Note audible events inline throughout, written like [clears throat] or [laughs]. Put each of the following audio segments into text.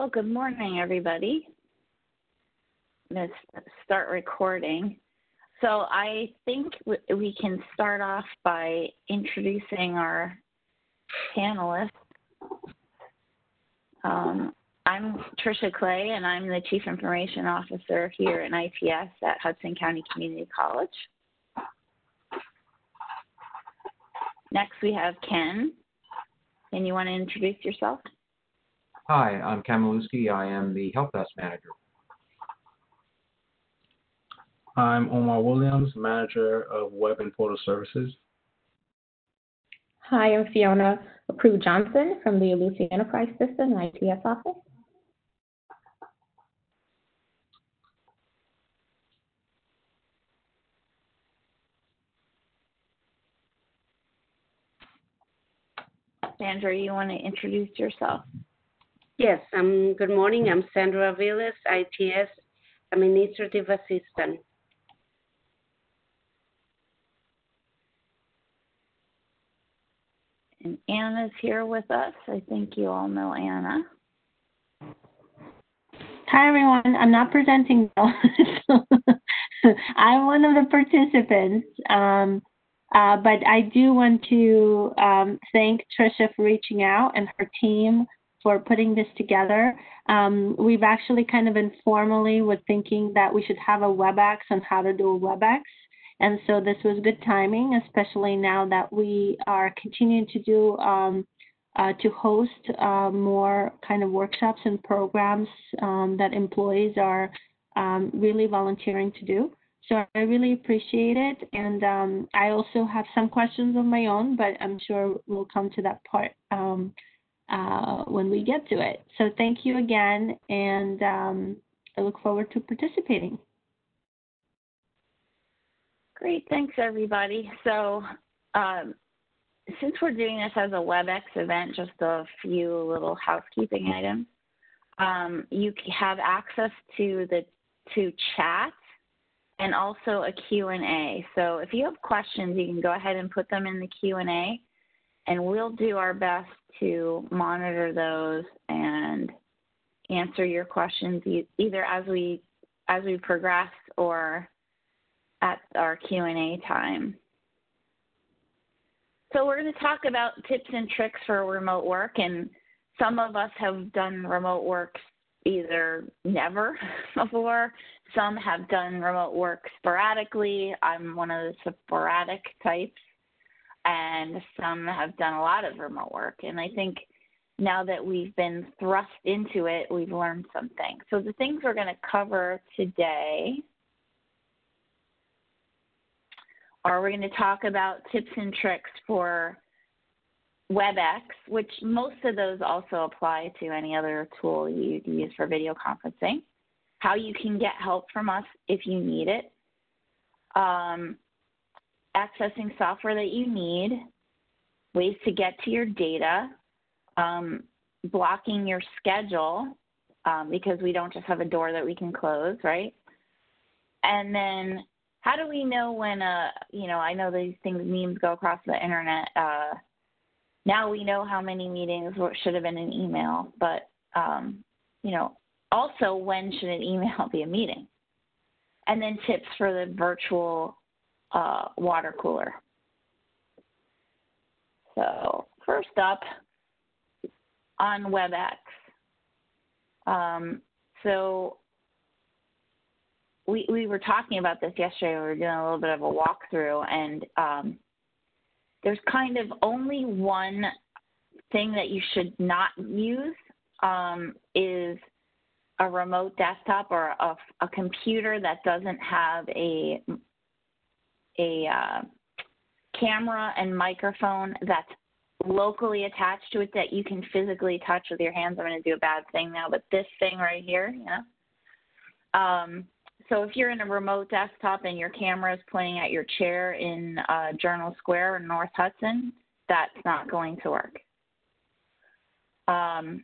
Well, good morning, everybody. Let's start recording. So I think we can start off by introducing our panelists. Um, I'm Tricia Clay, and I'm the Chief Information Officer here in ITS at Hudson County Community College. Next, we have Ken. And you want to introduce yourself? Hi, I'm Ken Maluski. I am the Help Desk Manager. I'm Omar Williams, Manager of Web and Portal Services. Hi, I'm Fiona Prue Johnson from the Ellucian Enterprise System and ITS office. Sandra, you want to introduce yourself? Yes, um, good morning. I'm Sandra Villas, ITS Administrative Assistant. And Anna's here with us. I think you all know Anna. Hi, everyone. I'm not presenting, [laughs] I'm one of the participants. Um, uh, but I do want to um, thank Trisha for reaching out and her team for putting this together. Um, we've actually kind of informally were thinking that we should have a WebEx on how to do a WebEx. And so this was good timing, especially now that we are continuing to do um, uh, to host uh, more kind of workshops and programs um, that employees are um, really volunteering to do. So I really appreciate it. And um, I also have some questions of my own, but I'm sure we'll come to that part um, uh, when we get to it. So thank you again, and um, I look forward to participating. Great, thanks everybody. So um, since we're doing this as a WebEx event, just a few little housekeeping items. Um, you have access to the to chat and also a Q&A. So if you have questions, you can go ahead and put them in the Q&A and we'll do our best to monitor those and answer your questions either as we as we progress or at our Q&A time. So we're going to talk about tips and tricks for remote work and some of us have done remote work either never [laughs] before. Some have done remote work sporadically. I'm one of the sporadic types. And some have done a lot of remote work. And I think now that we've been thrust into it, we've learned something. So the things we're going to cover today are we're going to talk about tips and tricks for WebEx, which most of those also apply to any other tool you use for video conferencing, how you can get help from us if you need it, um, accessing software that you need, ways to get to your data, um, blocking your schedule um, because we don't just have a door that we can close, right? And then how do we know when, uh, you know, I know these things, memes go across the internet. Uh, now we know how many meetings should have been an email, but um, you know, also when should an email [laughs] be a meeting? And then tips for the virtual uh, water cooler. So first up on WebEx. Um, so we, we were talking about this yesterday. We were doing a little bit of a walkthrough, and um, there's kind of only one thing that you should not use um, is a remote desktop or a, a, computer that doesn't have a a uh, camera and microphone that's locally attached to it that you can physically touch with your hands. I'm going to do a bad thing now, but this thing right here, you know. Um, so if you're in a remote desktop and your camera is pointing at your chair in uh, Journal Square in North Hudson, that's not going to work. Um,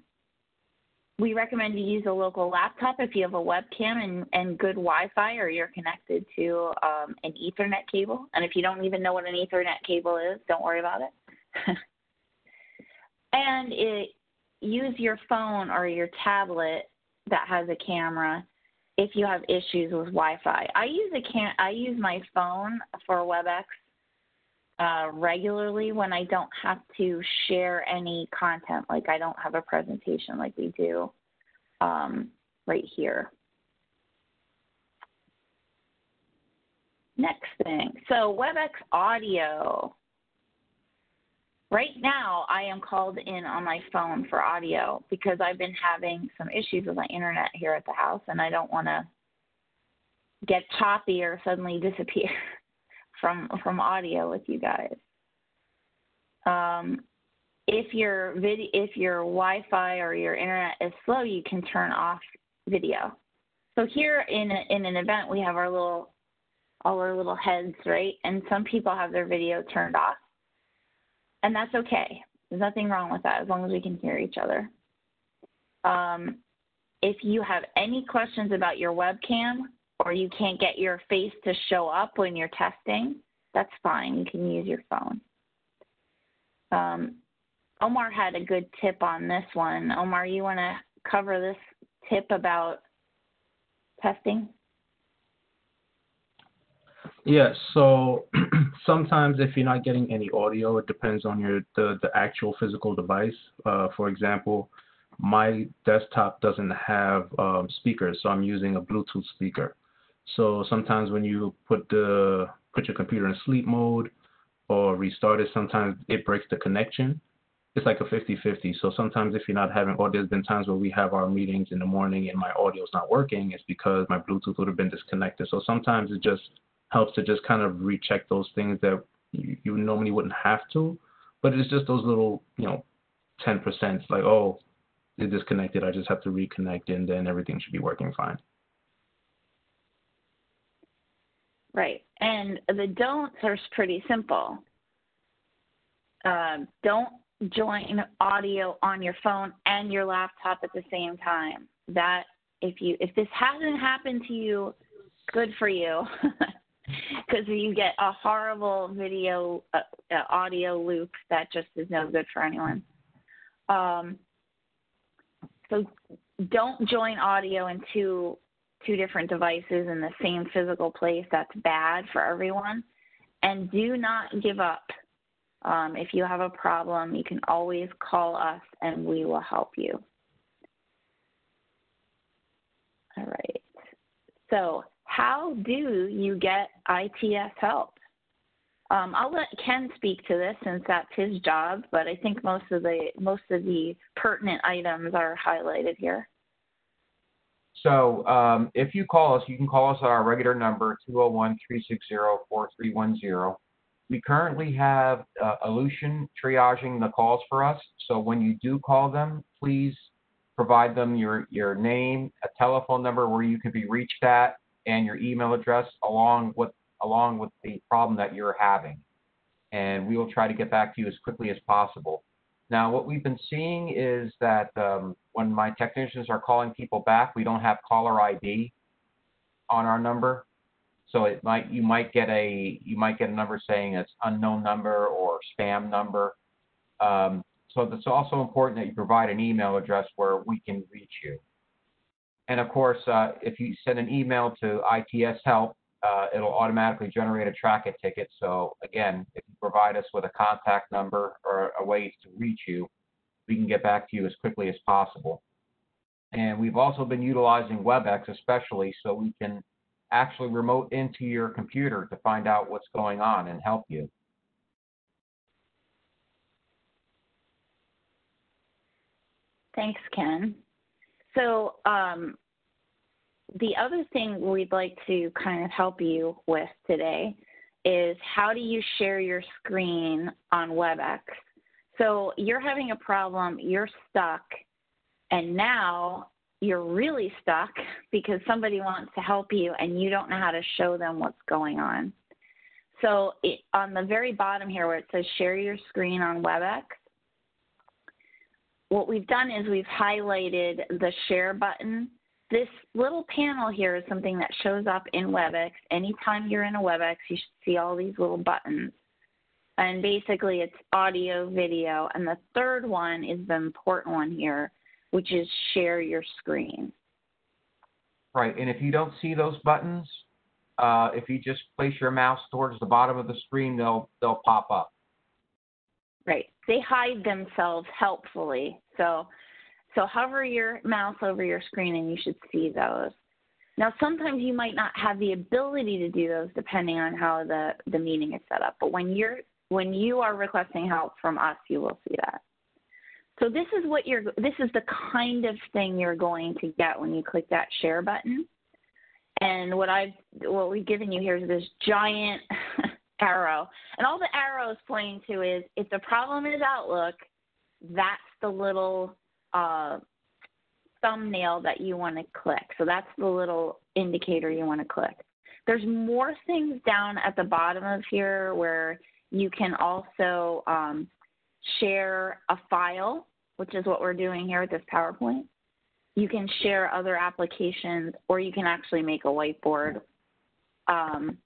we recommend you use a local laptop if you have a webcam and, and good Wi-Fi or you're connected to um, an Ethernet cable. And if you don't even know what an Ethernet cable is, don't worry about it. [laughs] and it, use your phone or your tablet that has a camera if you have issues with Wi-Fi. I use a can I use my phone for WebEx uh, regularly when I don't have to share any content, like I don't have a presentation like we do um, right here. Next thing, so WebEx audio. Right now, I am called in on my phone for audio because I've been having some issues with my internet here at the house, and I don't want to get choppy or suddenly [laughs] disappear from from audio with you guys. Um, if your video, if your Wi-Fi or your internet is slow, you can turn off video. So here in a, in an event, we have our little all our little heads, right? And some people have their video turned off. And that's okay. There's nothing wrong with that as long as we can hear each other. Um, if you have any questions about your webcam or you can't get your face to show up when you're testing, that's fine. You can use your phone. Um, Omar had a good tip on this one. Omar, you want to cover this tip about testing? Yeah, so [clears throat] sometimes if you're not getting any audio, it depends on your the, the actual physical device. Uh, for example, my desktop doesn't have um, speakers, so I'm using a Bluetooth speaker. So sometimes when you put the put your computer in sleep mode or restart it, sometimes it breaks the connection. It's like a 50-50. So sometimes if you're not having, or there's been times where we have our meetings in the morning and my audio is not working, it's because my Bluetooth would have been disconnected. So sometimes it just helps to just kind of recheck those things that you, you normally wouldn't have to. But it's just those little, you know, 10% like, oh, it disconnected. I just have to reconnect and then everything should be working fine. Right. And the don'ts are pretty simple. Uh, don't join audio on your phone and your laptop at the same time. That if you if this hasn't happened to you, good for you. [laughs] because you get a horrible video uh, uh, audio loop that just is no good for anyone. Um, so don't join audio in two different devices in the same physical place. That's bad for everyone. And do not give up. Um, if you have a problem, you can always call us and we will help you. All right. So how do you get ITS help? Um, I'll let Ken speak to this since that's his job, but I think most of the most of the pertinent items are highlighted here. So um, if you call us, you can call us at our regular number, 201-360-4310. We currently have uh, Ellucian triaging the calls for us. So when you do call them, please provide them your, your name, a telephone number where you can be reached at, and your email address along with along with the problem that you're having. And we will try to get back to you as quickly as possible. Now, what we've been seeing is that um, when my technicians are calling people back, we don't have caller ID on our number. So it might you might get a you might get a number saying it's unknown number or spam number. Um, so it's also important that you provide an email address where we can reach you. And of course, uh, if you send an email to ITS Help, uh, it'll automatically generate a Track-It ticket. So again, if you provide us with a contact number or a way to reach you, we can get back to you as quickly as possible. And we've also been utilizing WebEx especially so we can actually remote into your computer to find out what's going on and help you. Thanks, Ken. So um, the other thing we'd like to kind of help you with today is how do you share your screen on WebEx? So you're having a problem, you're stuck, and now you're really stuck because somebody wants to help you and you don't know how to show them what's going on. So it, on the very bottom here where it says share your screen on WebEx, what we've done is we've highlighted the share button. This little panel here is something that shows up in WebEx. Anytime you're in a WebEx, you should see all these little buttons. And basically, it's audio, video. And the third one is the important one here, which is share your screen. Right, and if you don't see those buttons, uh, if you just place your mouse towards the bottom of the screen, they'll they'll pop up. Right. They hide themselves helpfully. So so hover your mouse over your screen and you should see those. Now sometimes you might not have the ability to do those depending on how the, the meeting is set up. But when you're when you are requesting help from us, you will see that. So this is what you're this is the kind of thing you're going to get when you click that share button. And what I've what we've given you here is this giant [laughs] arrow. And all the arrows pointing to is if the problem is Outlook, that's the little uh, thumbnail that you want to click. So that's the little indicator you want to click. There's more things down at the bottom of here where you can also um, share a file, which is what we're doing here with this PowerPoint. You can share other applications, or you can actually make a whiteboard. Um,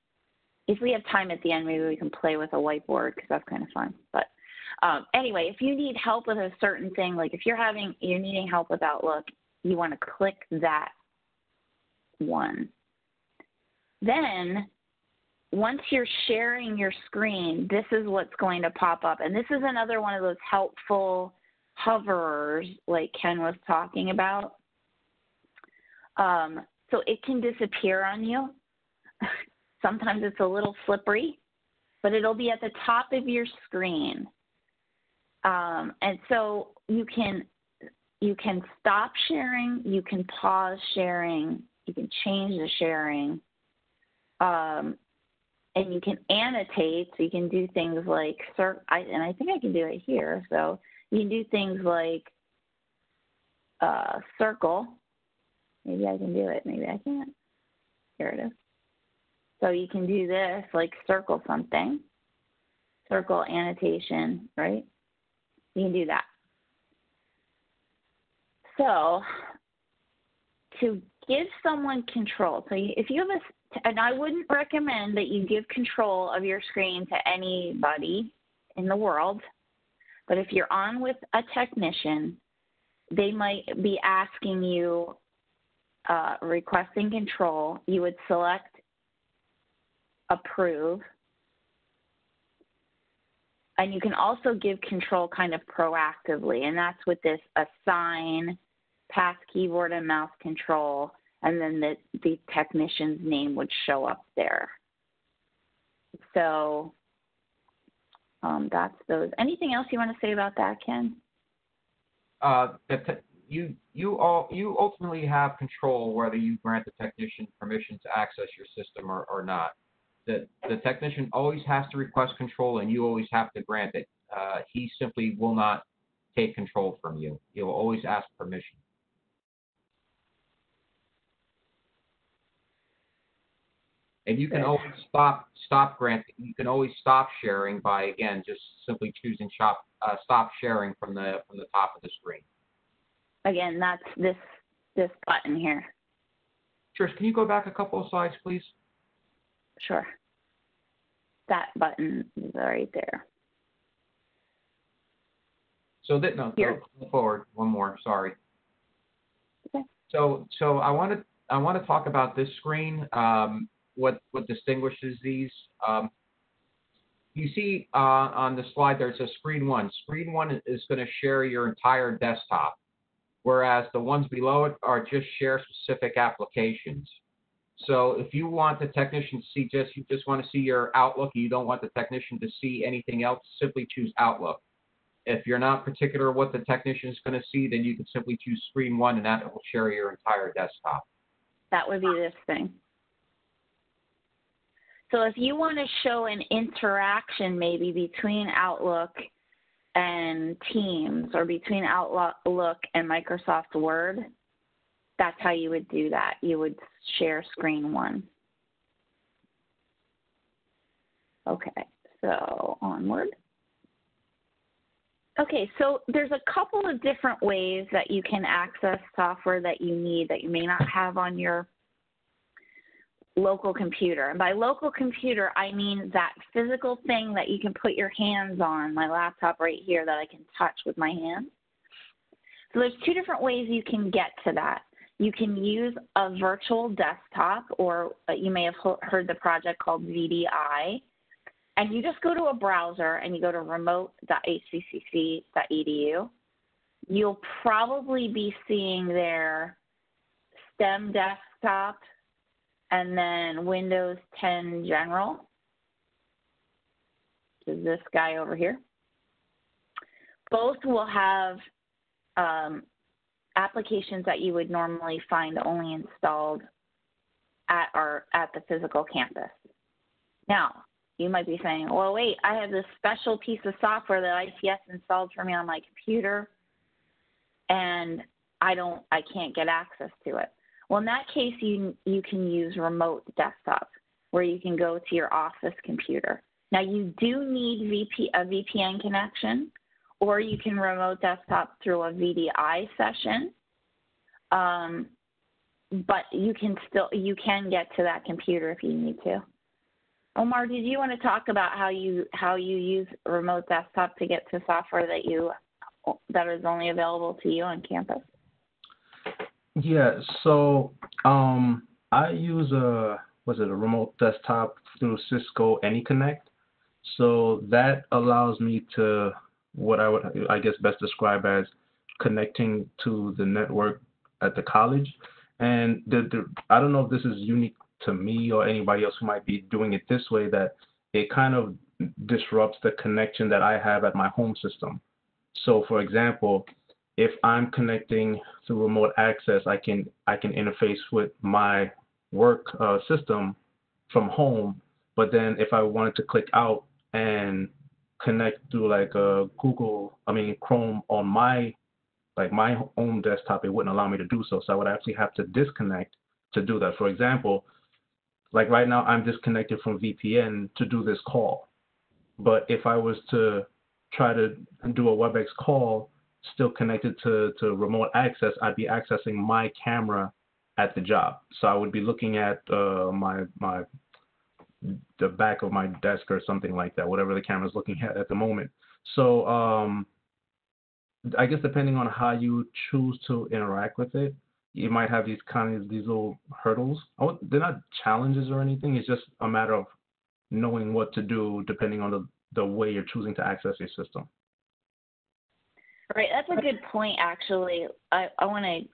if we have time at the end, maybe we can play with a whiteboard because that's kind of fun. But um, anyway, if you need help with a certain thing, like if you're having you're needing help with Outlook, you want to click that one. Then once you're sharing your screen, this is what's going to pop up. And this is another one of those helpful hoverers like Ken was talking about. Um, so it can disappear on you. [laughs] Sometimes it's a little slippery, but it'll be at the top of your screen. Um, and so you can you can stop sharing, you can pause sharing, you can change the sharing, um, and you can annotate. So you can do things like, and I think I can do it here. So you can do things like uh, circle. Maybe I can do it. Maybe I can't. Here it is. So you can do this, like circle something, circle annotation, right? You can do that. So to give someone control, so if you have a, and I wouldn't recommend that you give control of your screen to anybody in the world, but if you're on with a technician, they might be asking you, uh, requesting control. You would select approve. And you can also give control kind of proactively, and that's with this assign, pass keyboard and mouse control, and then the, the technician's name would show up there. So um, that's those. Anything else you want to say about that, Ken? Uh, you you all you ultimately have control whether you grant the technician permission to access your system or, or not the, the technician always has to request control and you always have to grant it. Uh, he simply will not take control from you. He will always ask permission. And you can always stop stop granting. You can always stop sharing by again just simply choosing shop, uh, stop sharing from the from the top of the screen. Again, that's this this button here. Trish, can you go back a couple of slides, please? Sure. That button is right there. So that no, Here. go forward one more. Sorry. Okay. So so I want to I want to talk about this screen. Um, what what distinguishes these? Um, you see uh, on the slide there's a screen one. Screen one is going to share your entire desktop, whereas the ones below it are just share specific applications. So if you want the technician to see just you just want to see your Outlook, you don't want the technician to see anything else, simply choose Outlook. If you're not particular what the technician is going to see, then you can simply choose screen one and that will share your entire desktop. That would be this thing. So if you want to show an interaction maybe between Outlook and Teams or between Outlook and Microsoft Word, that's how you would do that. You would share screen one. Okay, so onward. Okay, so there's a couple of different ways that you can access software that you need that you may not have on your local computer. And by local computer, I mean that physical thing that you can put your hands on, my laptop right here that I can touch with my hands. So there's two different ways you can get to that. You can use a virtual desktop, or uh, you may have heard the project called VDI. And you just go to a browser and you go to remote.hccc.edu. You'll probably be seeing there STEM desktop and then Windows 10 General. Is this guy over here? Both will have um, applications that you would normally find only installed at our at the physical campus. Now, you might be saying, "Well, wait, I have this special piece of software that ITS installed for me on my computer, and I don't, I can't get access to it." Well, in that case, you you can use remote desktop, where you can go to your office computer. Now, you do need VP, a VPN connection or you can remote desktop through a VDI session. Um, but you can still you can get to that computer if you need to. Omar, did you want to talk about how you how you use remote desktop to get to software that you that is only available to you on campus? Yeah, so um, I use a was it a remote desktop through Cisco AnyConnect. So that allows me to what I would, I guess, best describe as connecting to the network at the college. And the, the, I don't know if this is unique to me or anybody else who might be doing it this way, that it kind of disrupts the connection that I have at my home system. So, for example, if I'm connecting through remote access, I can I can interface with my work uh, system from home. But then if I wanted to click out and connect through like a Google, I mean Chrome on my like my own desktop, it wouldn't allow me to do so. So I would actually have to disconnect to do that. For example, like right now I'm disconnected from VPN to do this call. But if I was to try to do a WebEx call still connected to, to remote access, I'd be accessing my camera at the job. So I would be looking at uh, my my the back of my desk or something like that, whatever the camera's looking at at the moment. So um, I guess depending on how you choose to interact with it, you might have these kind of these little hurdles. Oh, they're not challenges or anything. It's just a matter of knowing what to do depending on the, the way you're choosing to access your system. Right, that's a good point. Actually, I I want to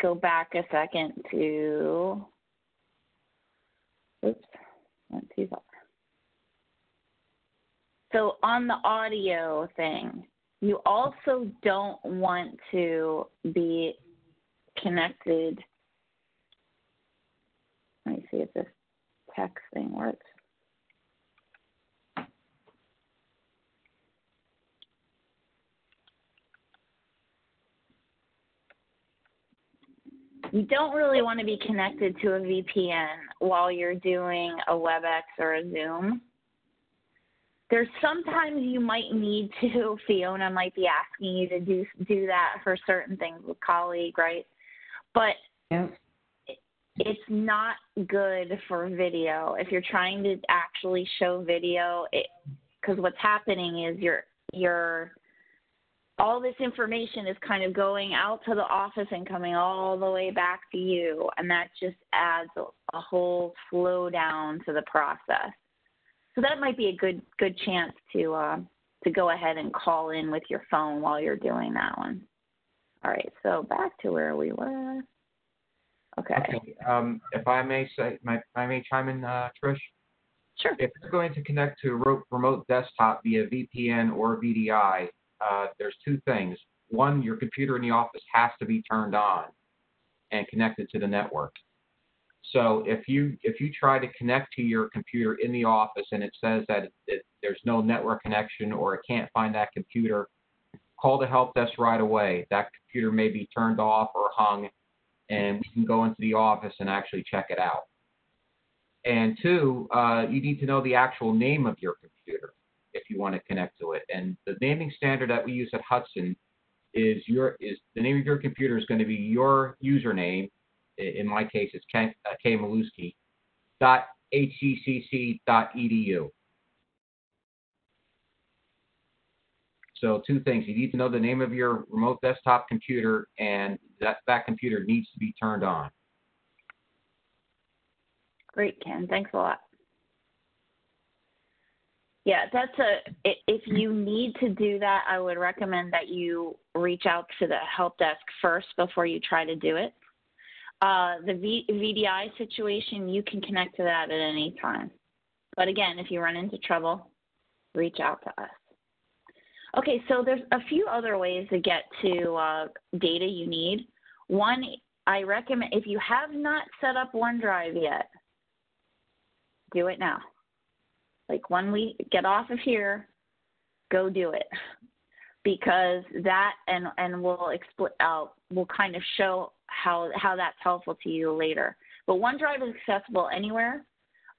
go back a second to. Oops. So on the audio thing, you also don't want to be connected. Let me see if this text thing works. You don't really want to be connected to a VPN while you're doing a WebEx or a Zoom. There's sometimes you might need to, [laughs] Fiona might be asking you to do do that for certain things with Colleague, right? But yeah. it's not good for video. If you're trying to actually show video, because what's happening is you're you're all this information is kind of going out to the office and coming all the way back to you, and that just adds a, whole slowdown to the process. So that might be a good good chance to uh, to go ahead and call in with your phone while you're doing that one. All right, so back to where we were. Okay. Okay. Um, if I may say, my, I may chime in, uh, Trish. Sure. if you're going to connect to remote desktop via VPN or VDI, uh, there's two things. One, your computer in the office has to be turned on and connected to the network. So if you if you try to connect to your computer in the office and it says that it, there's no network connection or it can't find that computer, call the help desk right away. That computer may be turned off or hung, and we can go into the office and actually check it out. And two, uh, you need to know the actual name of your computer if you want to connect to it. And the naming standard that we use at Hudson is your is the name of your computer is going to be your username. In my case, it's K, uh, K Maluski. www.hccc.edu. So two things, you need to know the name of your remote desktop computer and that, that computer needs to be turned on. Great, Ken. Thanks a lot. Yeah, that's a, if you need to do that, I would recommend that you reach out to the help desk first before you try to do it. Uh, the v, VDI situation, you can connect to that at any time. But again, if you run into trouble, reach out to us. Okay, so there's a few other ways to get to uh, data you need. One, I recommend if you have not set up OneDrive yet, do it now. Like when we get off of here, go do it because that and and we'll expl- uh, we'll kind of show how how that's helpful to you later. But OneDrive is accessible anywhere.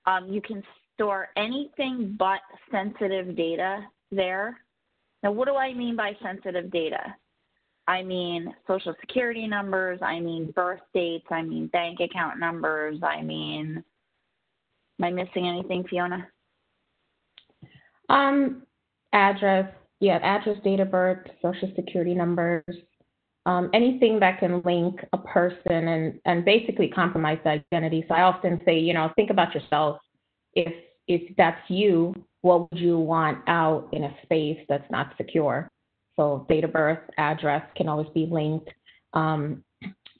Um, you can store anything but sensitive data there. Now, what do I mean by sensitive data? I mean social security numbers, I mean birth dates, I mean bank account numbers, I mean, am I missing anything, Fiona? Um, address, yeah, address, date of birth, social security numbers, um, anything that can link a person and, and basically compromise the identity. So I often say, you know, think about yourself. If if that's you, what would you want out in a space that's not secure? So date of birth, address can always be linked, um,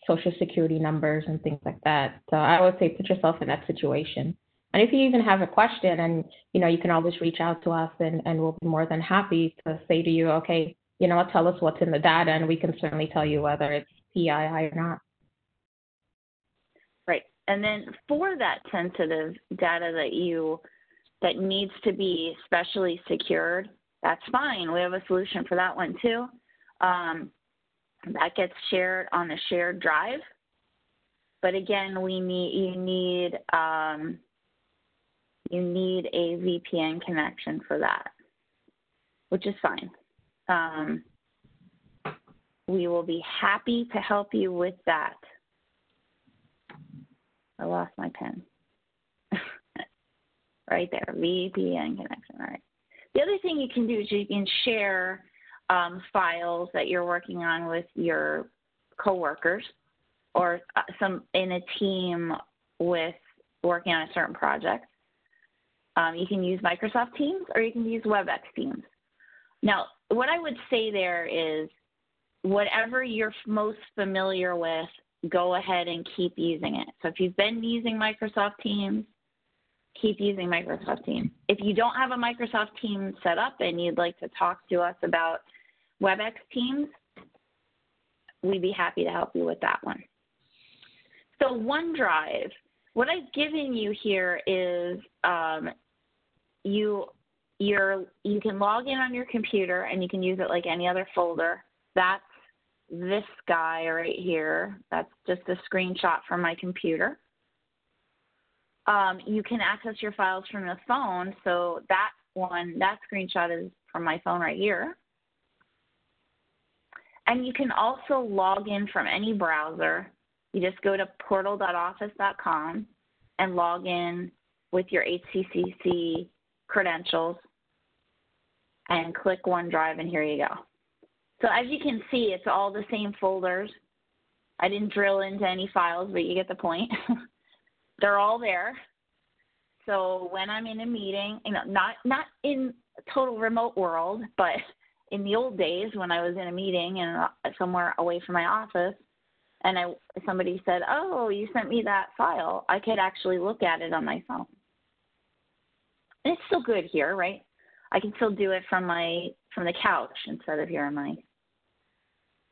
social security numbers and things like that. So I would say put yourself in that situation. And if you even have a question, and you know, you can always reach out to us, and, and we'll be more than happy to say to you, okay, you know, tell us what's in the data, and we can certainly tell you whether it's PII or not. Right, and then for that sensitive data that you that needs to be specially secured, that's fine. We have a solution for that one too. Um, that gets shared on a shared drive. But again, we need you need um, you need a VPN connection for that, which is fine. Um, we will be happy to help you with that. I lost my pen. [laughs] right there, VPN connection. All right. The other thing you can do is you can share um, files that you're working on with your coworkers or uh, some in a team with working on a certain project. Um, you can use Microsoft Teams or you can use WebEx Teams. Now, what I would say there is whatever you're most familiar with, go ahead and keep using it. So if you've been using Microsoft Teams, keep using Microsoft Teams. If you don't have a Microsoft Teams set up and you'd like to talk to us about WebEx Teams, we'd be happy to help you with that one. So OneDrive, what I've given you here is um, you you're you can log in on your computer and you can use it like any other folder. That's this guy right here. That's just a screenshot from my computer. Um, you can access your files from the phone. So that one, that screenshot is from my phone right here. And you can also log in from any browser. You just go to portal.office.com and log in with your HCCC credentials and click OneDrive, and here you go. So as you can see, it's all the same folders. I didn't drill into any files, but you get the point. [laughs] They're all there. So when I'm in a meeting, you know, not not in total remote world, but in the old days when I was in a meeting and uh, somewhere away from my office, and I somebody said, "Oh, you sent me that file," I could actually look at it on my phone. And it's still good here, right? I can still do it from my from the couch instead of here in my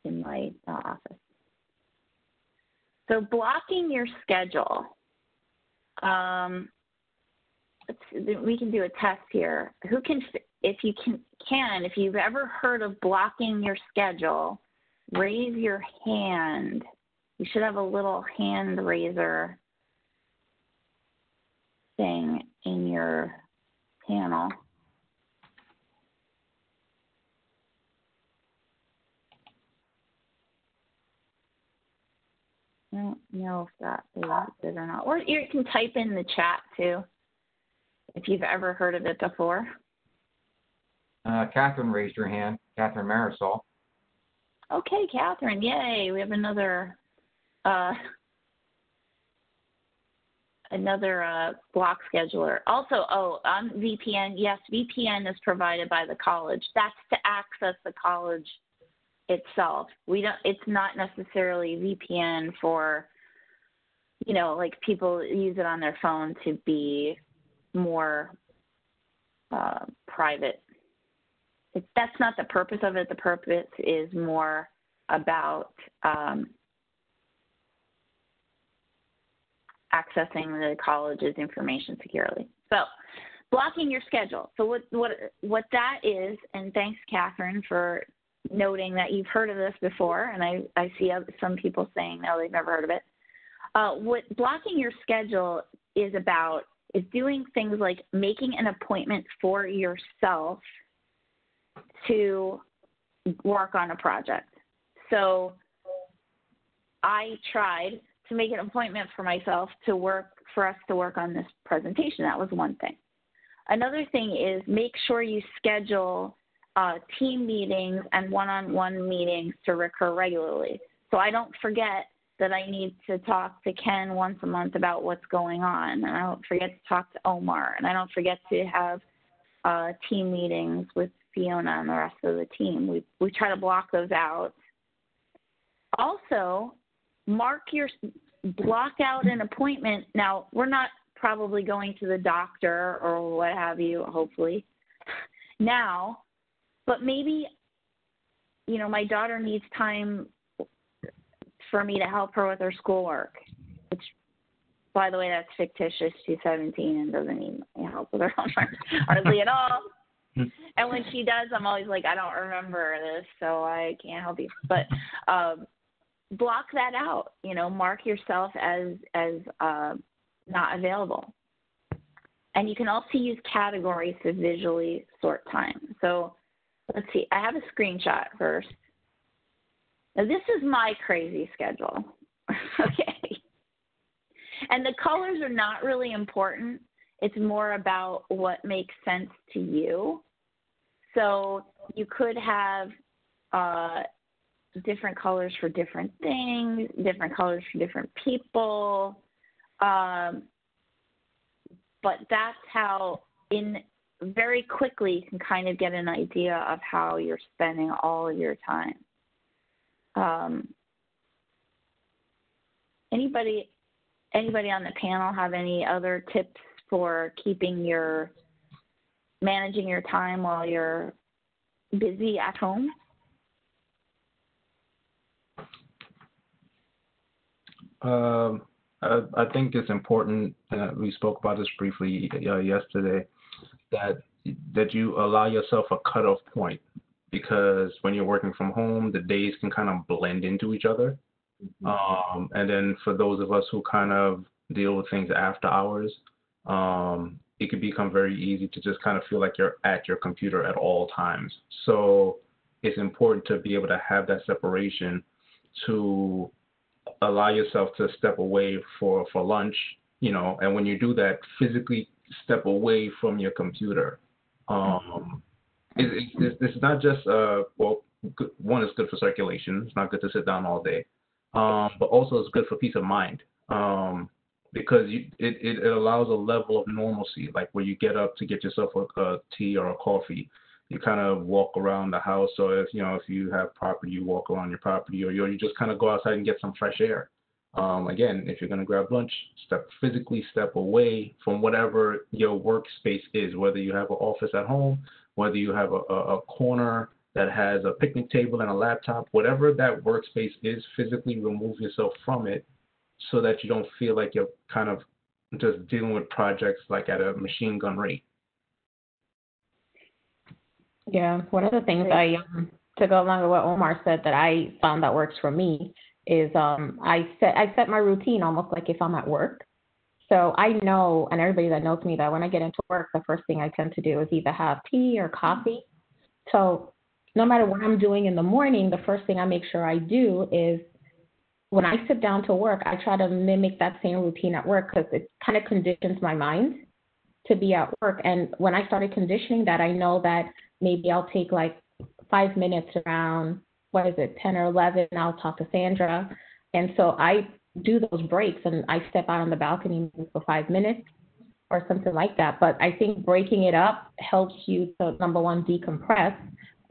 in my uh, office. So blocking your schedule. Um, we can do a test here. Who can, if you can, can, if you've ever heard of blocking your schedule, raise your hand. You should have a little hand raiser thing in your panel. I don't know if that is it or not. Or you can type in the chat too, if you've ever heard of it before. Uh, Catherine raised her hand. Catherine Marisol. Okay, Catherine, yay! We have another uh, another uh, block scheduler. Also, oh, on VPN, yes, VPN is provided by the college. That's to access the college itself. We don't. It's not necessarily VPN for, you know, like people use it on their phone to be more uh, private. It, that's not the purpose of it. The purpose is more about um, accessing the college's information securely. So, blocking your schedule. So, what what what that is, and thanks, Catherine, for noting that you've heard of this before, and I I see some people saying no, they've never heard of it. Uh, what blocking your schedule is about is doing things like making an appointment for yourself to work on a project. So I tried to make an appointment for myself to work for us to work on this presentation. That was one thing. Another thing is make sure you schedule uh, team meetings and one-on-one meetings to recur regularly. So I don't forget that I need to talk to Ken once a month about what's going on, and I don't forget to talk to Omar, and I don't forget to have uh, team meetings with Fiona and the rest of the team. We we try to block those out. Also, mark your block out an appointment. Now, we're not probably going to the doctor or what have you, hopefully, now, but maybe, you know, my daughter needs time for me to help her with her schoolwork, which, by the way, that's fictitious. She's 17 and doesn't need help with her homework [laughs] hardly at all. and when she does, I'm always like, I don't remember this, so I can't help you. But um, block that out. You know, mark yourself as as uh, not available. And you can also use categories to visually sort time. So let's see. I have a screenshot first. Now this is my crazy schedule. [laughs] okay. And the colors are not really important. It's more about what makes sense to you. So you could have uh, different colors for different things, different colors for different people. Um, but that's how, in very quickly, you can kind of get an idea of how you're spending all of your time. Um, anybody, anybody on the panel have any other tips for keeping your managing your time while you're busy at home? Um, I, I think it's important. Uh, we spoke about this briefly uh, yesterday. That that you allow yourself a cutoff point because when you're working from home, the days can kind of blend into each other. Mm-hmm. Um, and then for those of us who kind of deal with things after hours, um, it can become very easy to just kind of feel like you're at your computer at all times. So it's important to be able to have that separation to allow yourself to step away for for lunch, you know, and when you do that, physically step away from your computer. Um, it, it, it's not just uh well, one is good for circulation. It's not good to sit down all day, um, but also it's good for peace of mind. Um, because you, it, it, it allows a level of normalcy, like where you get up to get yourself a, a tea or a coffee, you kind of walk around the house. So if you know if you have property, you walk around your property, or you, you just kind of go outside and get some fresh air. Um, again, if you're going to grab lunch, step physically step away from whatever your workspace is, whether you have an office at home, whether you have a, a, a corner that has a picnic table and a laptop, whatever that workspace is, physically remove yourself from it so that you don't feel like you're kind of just dealing with projects like at a machine gun rate. Yeah, one of the things I um, to go along with what Omar said that I found that works for me is um, I set I set my routine almost like if I'm at work. So I know, and everybody that knows me, that when I get into work, the first thing I tend to do is either have tea or coffee. So no matter what I'm doing in the morning, the first thing I make sure I do is when I sit down to work, I try to mimic that same routine at work because it kind of conditions my mind to be at work. And when I started conditioning that, I know that maybe I'll take like five minutes around, what is it, 10 or 11, and I'll talk to Sandra. And so I do those breaks and I step out on the balcony for five minutes or something like that. But I think breaking it up helps you to, number one, decompress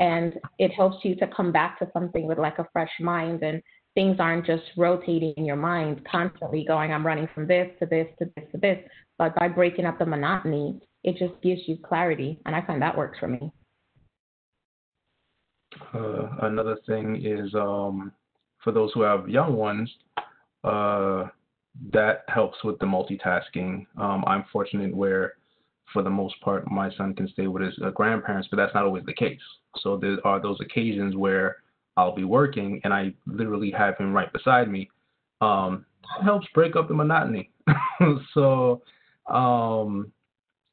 and it helps you to come back to something with like a fresh mind and things aren't just rotating in your mind constantly going i'm running from this to this to this to this but by breaking up the monotony it just gives you clarity and i find that works for me uh, another thing is um, for those who have young ones uh, that helps with the multitasking um, i'm fortunate where for the most part my son can stay with his uh, grandparents but that's not always the case so there are those occasions where I'll be working and I literally have him right beside me. Um, that helps break up the monotony. [laughs] so um,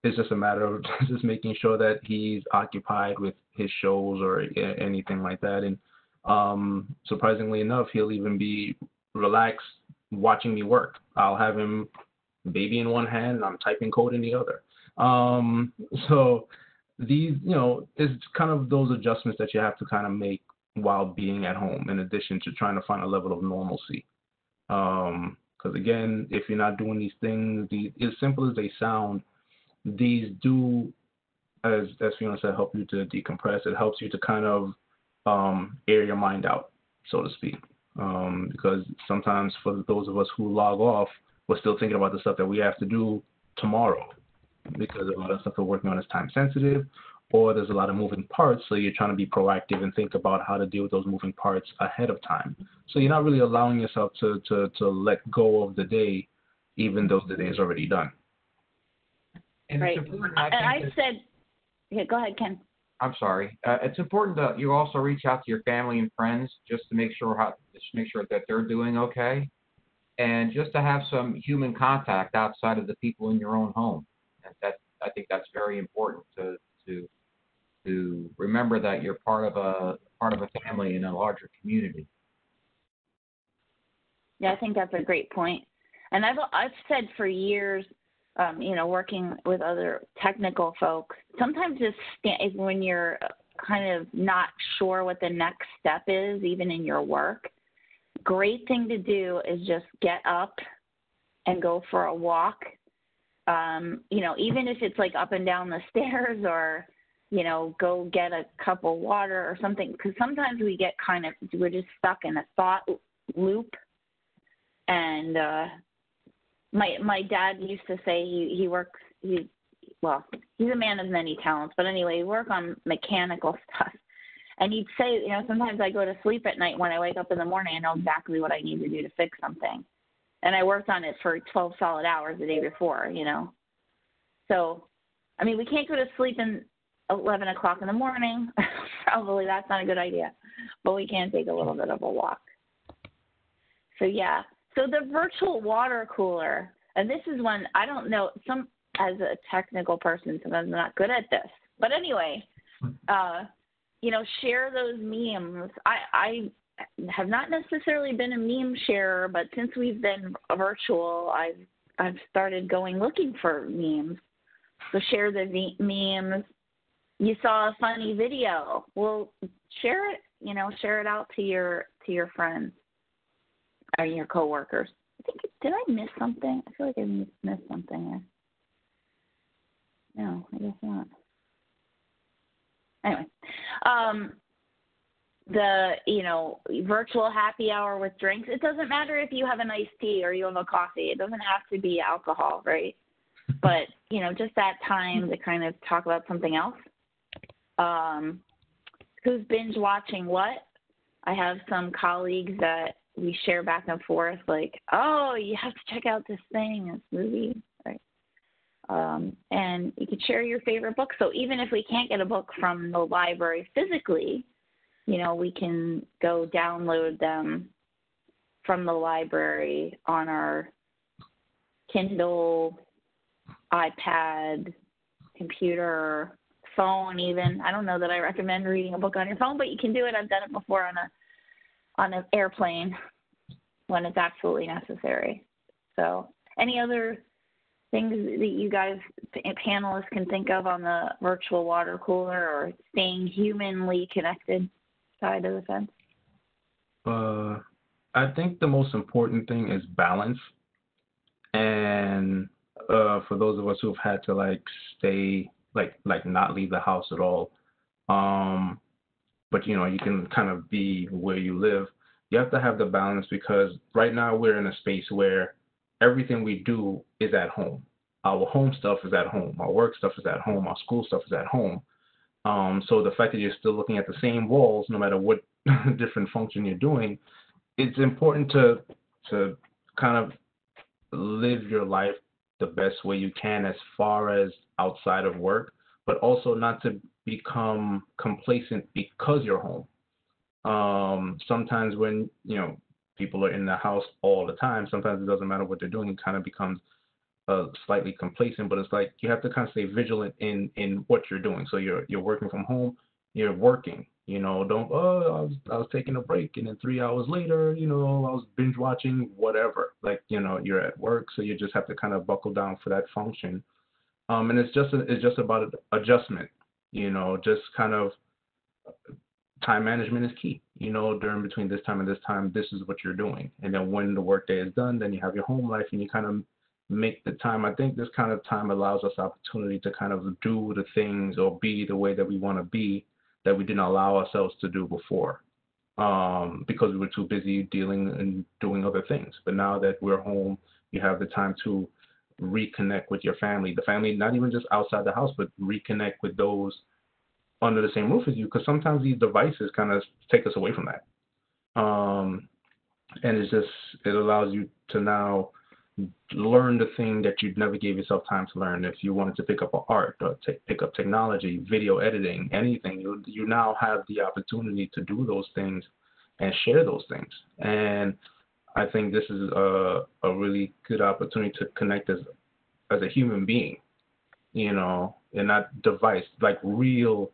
it's just a matter of [laughs] just making sure that he's occupied with his shows or anything like that. And um, surprisingly enough, he'll even be relaxed watching me work. I'll have him baby in one hand and I'm typing code in the other. Um, [laughs] so these, you know, it's kind of those adjustments that you have to kind of make while being at home, in addition to trying to find a level of normalcy. Because um, again, if you're not doing these things, these, as simple as they sound, these do, as as Fiona said, help you to decompress. It helps you to kind of um, air your mind out, so to speak. Um, because sometimes for those of us who log off, we're still thinking about the stuff that we have to do tomorrow because a lot of stuff we're working on is time sensitive or there's a lot of moving parts, so you're trying to be proactive and think about how to deal with those moving parts ahead of time. So you're not really allowing yourself to to, to let go of the day, even though the day is already done. And right. and I said, yeah, go ahead, Ken. I'm sorry. Uh, it's important that you also reach out to your family and friends just to make sure how just make sure that they're doing okay, and just to have some human contact outside of the people in your own home. And that I think that's very important to to to remember that you're part of a part of a family in a larger community. Yeah, I think that's a great point. And I've I've said for years, um, you know, working with other technical folks, sometimes just when you're kind of not sure what the next step is, even in your work, great thing to do is just get up and go for a walk. Um, you know, even if it's like up and down the [laughs] stairs or you know, go get a cup of water or something. Because sometimes we get kind of, we're just stuck in a thought loop. And uh, my my dad used to say he he works he well he's a man of many talents, but anyway, he work on mechanical [laughs] stuff. And he'd say, you know, sometimes I go to sleep at night when I wake up in the morning, I know exactly what I need to do to fix something. And I worked on it for 12 solid hours the day before, you know. So, I mean, we can't go to sleep in 11 o'clock in the morning. [laughs] Probably that's not a good idea, but we can take a little bit of a walk. So, yeah. So, the virtual water cooler, and this is one I don't know, some as a technical person, sometimes I'm not good at this. But anyway, uh, you know, share those memes. I, I have not necessarily been a meme sharer, but since we've been virtual, I've I've started going looking for memes. So share the memes, you saw a funny video. Well, share it. You know, share it out to your to your friends or your coworkers. I think did I miss something? I feel like I missed something there. No, I guess not. Anyway, um, the you know virtual happy hour with drinks. It doesn't matter if you have an iced tea or you have a coffee. It doesn't have to be alcohol, right? [laughs] but you know, just that time to kind of talk about something else um, who's binge watching what. I have some colleagues that we share back and forth, like, oh, you have to check out this thing, this movie, right? Um, and you can share your favorite book. So even if we can't get a book from the library physically, you know, we can go download them from the library on our Kindle, iPad, computer, phone even. I don't know that I recommend reading a book on your phone, but you can do it. I've done it before on a on an airplane. when it's absolutely necessary. So, any other things that you guys panelists can think of on the virtual water cooler or staying humanly connected side of the fence? Uh, I think the most important thing is balance. And uh, for those of us who've had to like stay, like like not leave the house at all, um, but you know you can kind of be where you live. You have to have the balance because right now we're in a space where everything we do is at home. Our home stuff is at home. Our work stuff is at home. Our school stuff is at home. Um, so the fact that you're still looking at the same walls, no matter what [laughs] different function you're doing, it's important to to kind of live your life the best way you can as far as outside of work, but also not to become complacent because you're home. Um, sometimes when you know people are in the house all the time, sometimes it doesn't matter what they're doing. It kind of becomes uh, slightly complacent, but it's like you have to kind of stay vigilant in in what you're doing. So you're you're working from home, you're working. You know, don't oh I was I was taking a break and then three hours later, you know, I was binge watching whatever. Like you know, you're at work, so you just have to kind of buckle down for that function. Um, and it's just it's just about adjustment. You know, just kind of time management is key. You know, during between this time and this time, this is what you're doing. And then when the workday is done, then you have your home life and you kind of make the time. I think this kind of time allows us opportunity to kind of do the things or be the way that we want to be that we didn't allow ourselves to do before um, because we were too busy dealing and doing other things. But now that we're home, you have the time to reconnect with your family, the family, not even just outside the house, but reconnect with those under the same roof as you because sometimes these devices kind of take us away from that. Um, and it's just, it allows you to now learn the thing that you never gave yourself time to learn. If you wanted to pick up art or pick up technology, video editing, anything, you, you now have the opportunity to do those things and share those things. And I think this is a, a really good opportunity to connect as, as a human being, you know, and not device, like real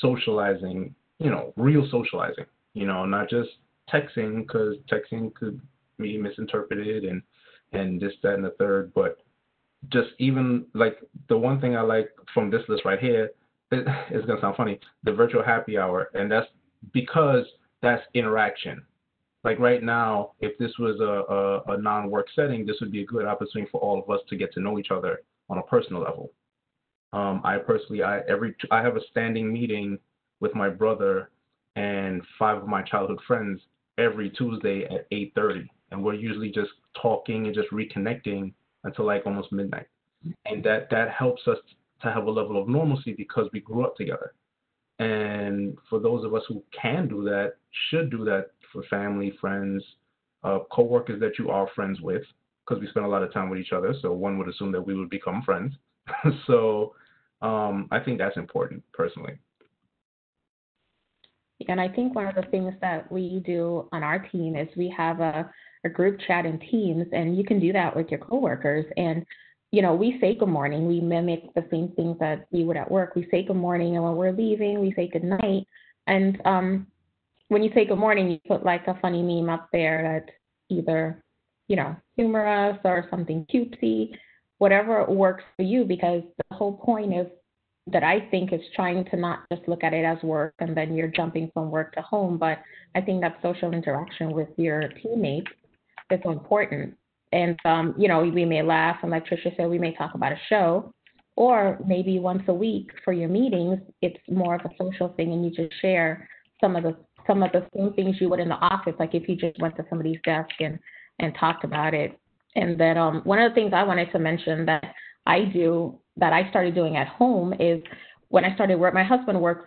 socializing, you know, real socializing, you know, not just texting because texting could be misinterpreted and and this, that, and the third. But just even like the one thing I like from this list right here, it, [laughs] it's gonna sound funny, the virtual happy hour, and that's because that's interaction. Like right now, if this was a, a, a non-work setting, this would be a good opportunity for all of us to get to know each other on a personal level. Um, I personally, I every I have a standing meeting with my brother and five of my childhood friends every Tuesday at 8:30, and we're usually just talking and just reconnecting until like almost midnight, and that that helps us to have a level of normalcy because we grew up together. And for those of us who can do that, should do that for family, friends, uh, coworkers that you are friends with, because we spend a lot of time with each other. So one would assume that we would become friends. [laughs] so um, I think that's important personally. And I think one of the things that we do on our team is we have a, a group chat in Teams, and you can do that with your coworkers. And you know, we say good morning. We mimic the same things that we would at work. We say good morning, and when we're leaving, we say good night. And um, when you say good morning, you put like a funny meme up there that either, you know, humorous or something cutesy whatever works for you because the whole point is that I think is trying to not just look at it as work and then you're jumping from work to home, but I think that social interaction with your teammates is important. And um, you know, we may laugh and like Trisha said, we may talk about a show, or maybe once a week for your meetings, it's more of a social thing and you just share some of the some of the same things you would in the office, like if you just went to somebody's desk and and talked about it and then um, one of the things I wanted to mention that I do, that I started doing at home is when I started work, my husband works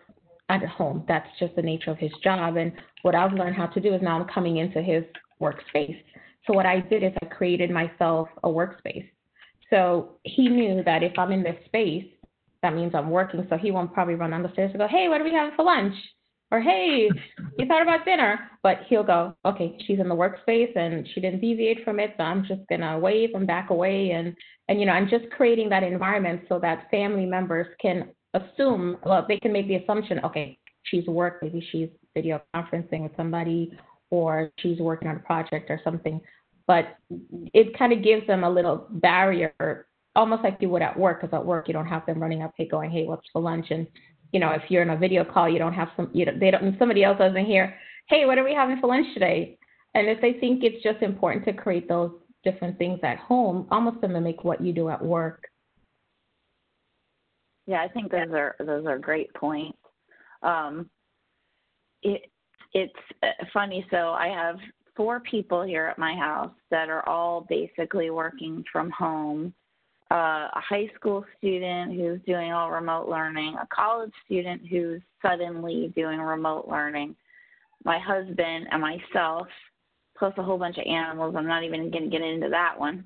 at home. That's just the nature of his job. And what I've learned how to do is now I'm coming into his workspace. So what I did is I created myself a workspace. So he knew that if I'm in this space, that means I'm working. So he won't probably run down the stairs and go, hey, what are we having for lunch? Or hey, you thought about dinner, but he'll go, okay, she's in the workspace and she didn't deviate from it, so I'm just gonna wave and back away and and you know, I'm just creating that environment so that family members can assume, well, they can make the assumption, okay, she's work, maybe she's video conferencing with somebody, or she's working on a project or something. But it kind of gives them a little barrier, almost like you would at work, because at work you don't have them running up, hey, going, hey, what's for lunch? And you know, if you're in a video call, you don't have some, you know, they don't, somebody else doesn't hear, hey, what are we having for lunch today? And if they think it's just important to create those different things at home, almost to mimic what you do at work. Yeah, I think those are those are great points. Um, it it's uh, funny. So I have four people here at my house that are all basically working from home. Uh, a high school student who's doing all remote learning, a college student who's suddenly doing remote learning, my husband and myself, plus a whole bunch of animals. I'm not even going to get into that one.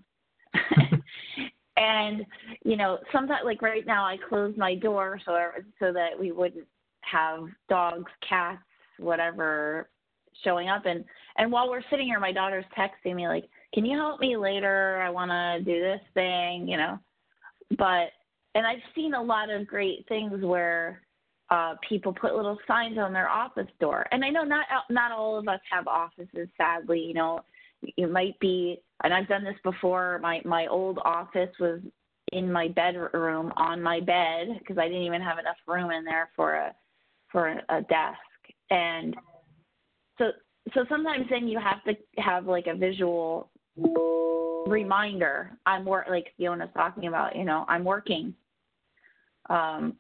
[laughs] and you know, sometimes like right now, I close my door so so that we wouldn't have dogs, cats, whatever showing up and and while we're sitting here my daughter's texting me like can you help me later? I want to do this thing you know? But and i've seen a lot of great things where uh people put little signs on their office door. And i know not not all of us have offices sadly you know? It might be and i've done this before my my old office was in my bedroom on my bed because i didn't even have enough room in there for a for a desk. And so so sometimes then you have to have like a visual reminder. I'm work like fiona's talking about you know i'm working. Um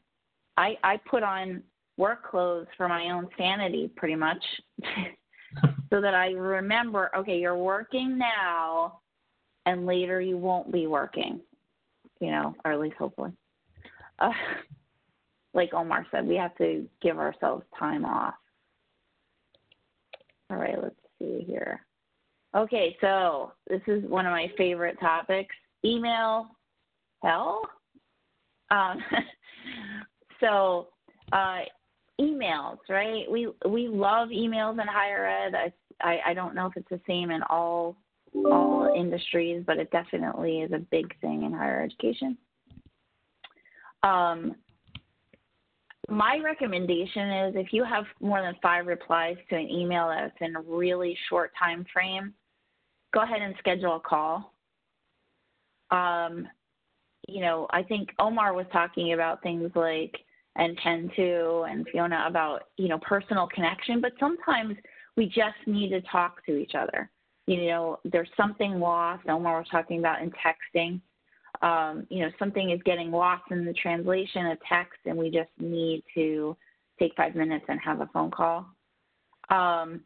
i i put on work clothes for my own sanity pretty much [laughs] so that i remember okay you're working now and later you won't be working you know or at least hopefully. Uh, [laughs] like omar said we have to give ourselves time off. All right, let's see here. Okay, so this is one of my favorite topics email hell. Um, [laughs] so, uh, emails, right? We we love emails in higher ed. I, I, I don't know if it's the same in all all industries, but it definitely is a big thing in higher education. Um, my recommendation is if you have more than five replies to an email that's in a really short time frame, go ahead and schedule a call. Um, you know, I think Omar was talking about things like and Ken too, and Fiona about you know personal connection, but sometimes we just need to talk to each other. You know, there's something lost. Omar was talking about in texting um, you know, something is getting lost in the translation of text and we just need to take five minutes and have a phone call. Um,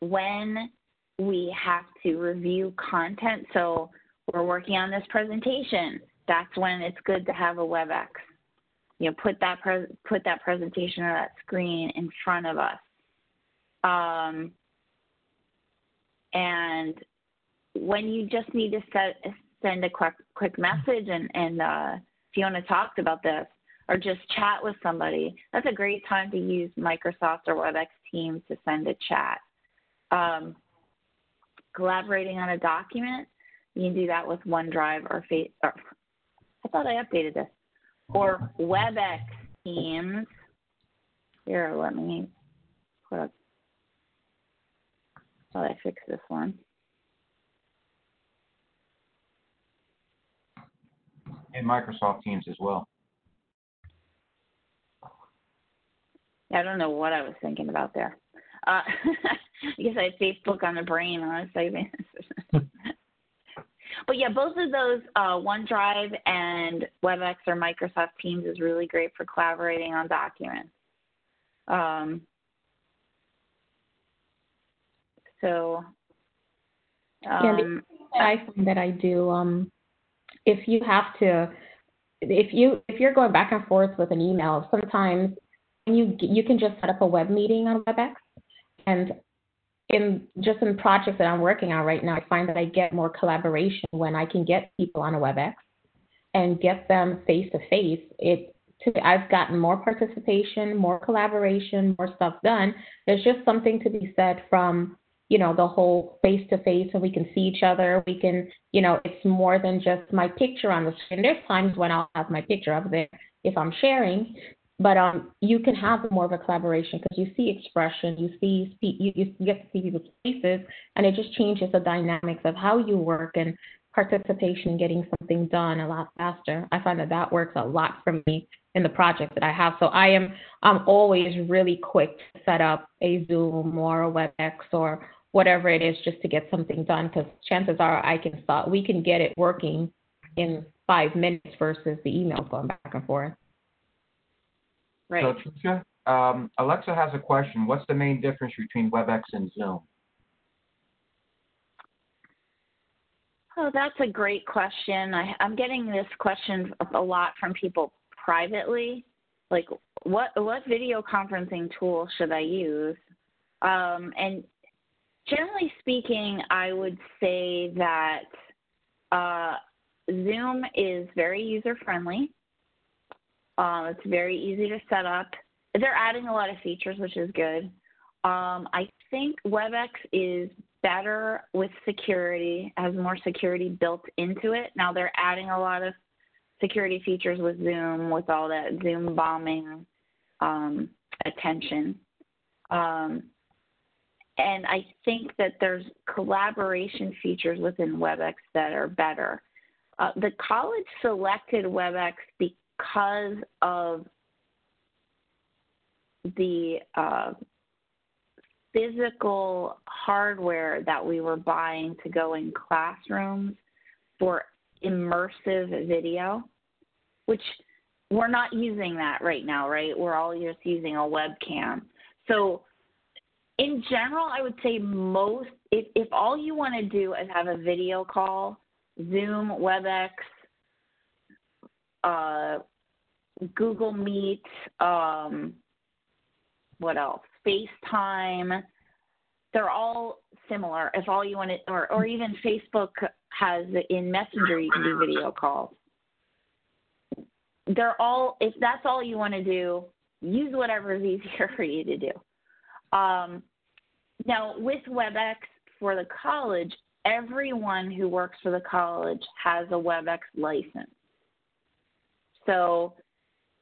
when we have to review content, so we're working on this presentation, that's when it's good to have a WebEx. You know, put that pre- put that presentation or that screen in front of us. Um, and when you just need to set send a quick quick message and and uh, Fiona talked about this, or just chat with somebody. That's a great time to use Microsoft or WebEx Teams to send a chat. Um, collaborating on a document, you can do that with OneDrive or Face. Or, I thought I updated this. Or WebEx Teams. Here, let me put up. Thought I fixed this one. and Microsoft Teams as well. I don't know what I was thinking about there. Uh, [laughs] I guess I had Facebook on the brain on a second. but yeah, both of those, uh, OneDrive and WebEx or Microsoft Teams is really great for collaborating on documents. Um, so, um, yeah, I find that I do um, if you have to if you if you're going back and forth with an email, sometimes you you can just set up a web meeting on WebEx, and in just in projects that I'm working on right now, I find that I get more collaboration when I can get people on a WebEx and get them face to face. It I've gotten more participation, more collaboration, more stuff done. There's just something to be said from you know, the whole face to face and we can see each other. We can, you know, it's more than just my picture on the screen. There's times when I'll have my picture up there if I'm sharing, but um, you can have more of a collaboration because you see expression, you see you, you get to see people's faces, and it just changes the dynamics of how you work and participation in getting something done a lot faster. I find that that works a lot for me in the project that I have. So I am I'm always really quick to set up a Zoom or a WebEx or whatever it is just to get something done because chances are I can start we can get it working in five minutes versus the emails going back and forth. Right. So Tricia, um, Alexa has a question. What's the main difference between WebEx and Zoom? Oh, that's a great question. I, I'm getting this question a lot from people privately. Like, what what video conferencing tool should I use? Um, and generally speaking, I would say that uh, Zoom is very user friendly. Uh, it's very easy to set up. They're adding a lot of features, which is good. Um, I think WebEx is better with security, has more security built into it. Now they're adding a lot of security features with Zoom, with all that Zoom bombing um, attention. Um, and I think that there's collaboration features within WebEx that are better. Uh, the college selected WebEx because of the uh, physical hardware that we were buying to go in classrooms for immersive video, which we're not using that right now, right? We're all just using a webcam. So, in general, I would say most, if, if all you want to do is have a video call, Zoom, WebEx, uh, Google Meet, um, what else? FaceTime. They're all similar. If all you want to, or, or even Facebook has in Messenger, you can do video calls. They're all, if that's all you want to do, use whatever is easier [laughs] for you to do. Um, now, with WebEx for the college, everyone who works for the college has a WebEx license. So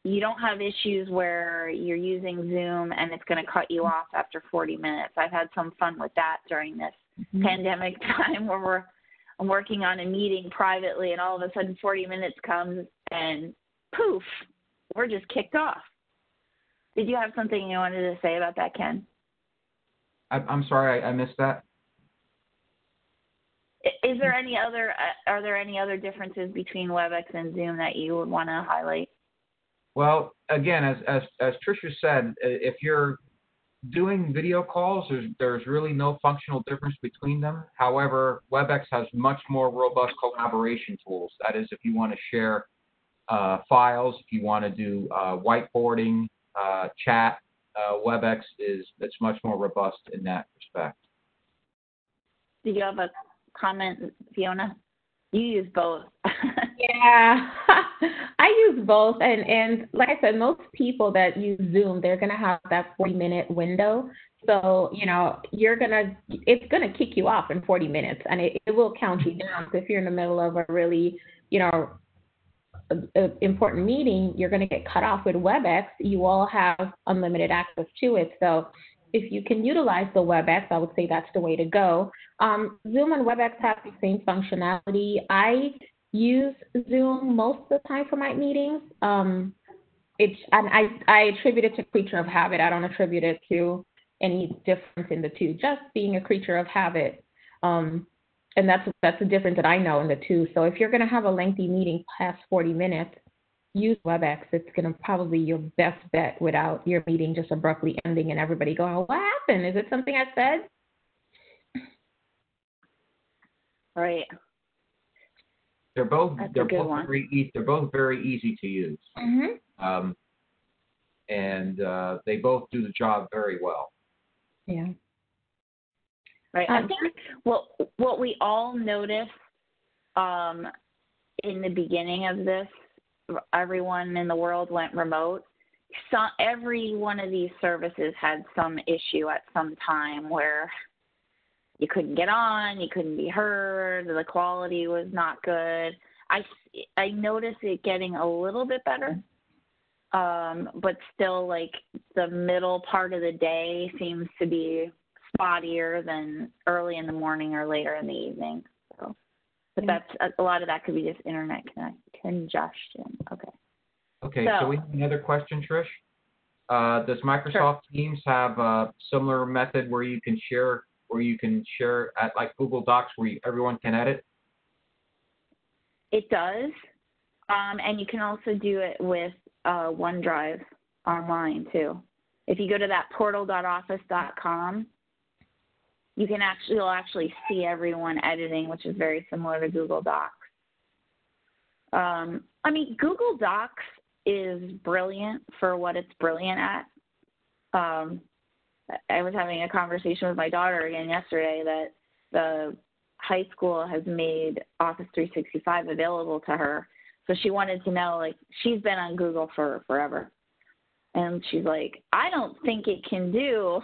you don't have issues where you're using Zoom and it's going to cut you off after 40 minutes. I've had some fun with that during this mm-hmm. pandemic [laughs] time where we're I'm working on a meeting privately and all of a sudden 40 minutes comes and poof, we're just kicked off. Did you have something you wanted to say about that, Ken? I'm sorry, I missed that. Is there any other uh, are there any other differences between WebEx and Zoom that you would want to highlight? Well, again, as as as Tricia said, if you're doing video calls, there's there's really no functional difference between them. However, WebEx has much more robust collaboration tools. That is, if you want to share uh, files, if you want to do uh, whiteboarding, uh, chat, uh, WebEx is it's much more robust in that respect. Do you have a comment, Fiona? You use both. [laughs] yeah, [laughs] I use both, and and like I said, most people that use Zoom, they're gonna have that 40 minute window. So you know, you're gonna it's gonna kick you off in 40 minutes, and it, it will count you down. So if you're in the middle of a really you know a, a important meeting, you're gonna get cut off with WebEx. You all have unlimited access to it, so if you can utilize the WebEx, I would say that's the way to go. Um, Zoom and WebEx have the same functionality. I use Zoom most of the time for my meetings. Um, it's and I, I attribute it to creature of habit. I don't attribute it to any difference in the two, just being a creature of habit. Um, and that's that's the difference that I know in the two. So if you're going to have a lengthy meeting past 40 minutes, use WebEx. It's going to probably your best bet without your meeting just abruptly ending and everybody going, "What happened? Is it something I said?" Right. They're both That's they're both one. very easy. They're both very easy to use. Mm-hmm. Um, and uh, they both do the job very well. Yeah. Right. I um, think what what we all noticed um, in the beginning of this everyone in the world went remote, so every one of these services had some issue at some time where you couldn't get on, you couldn't be heard, the quality was not good. I I noticed it getting a little bit better. um, but still like the middle part of the day seems to be spottier than early in the morning or later in the evening. So, but Yeah. that's a, a lot of that could be just internet congestion. Okay. Okay, so So- we have another question, Trish. Uh, does Microsoft Teams have a similar method where you can share, where you can share at like Google Docs where you, everyone can edit? It does. Um, and you can also do it with uh, OneDrive online too. If you go to that portal.office.com, you can actually you'll actually see everyone editing, which is very similar to Google Docs. Um, I mean, Google Docs is brilliant for what it's brilliant at. Um, I was having a conversation with my daughter again yesterday that the high school has made Office 365 available to her. So she wanted to know, like, she's been on Google for forever. And she's like, I don't think it can do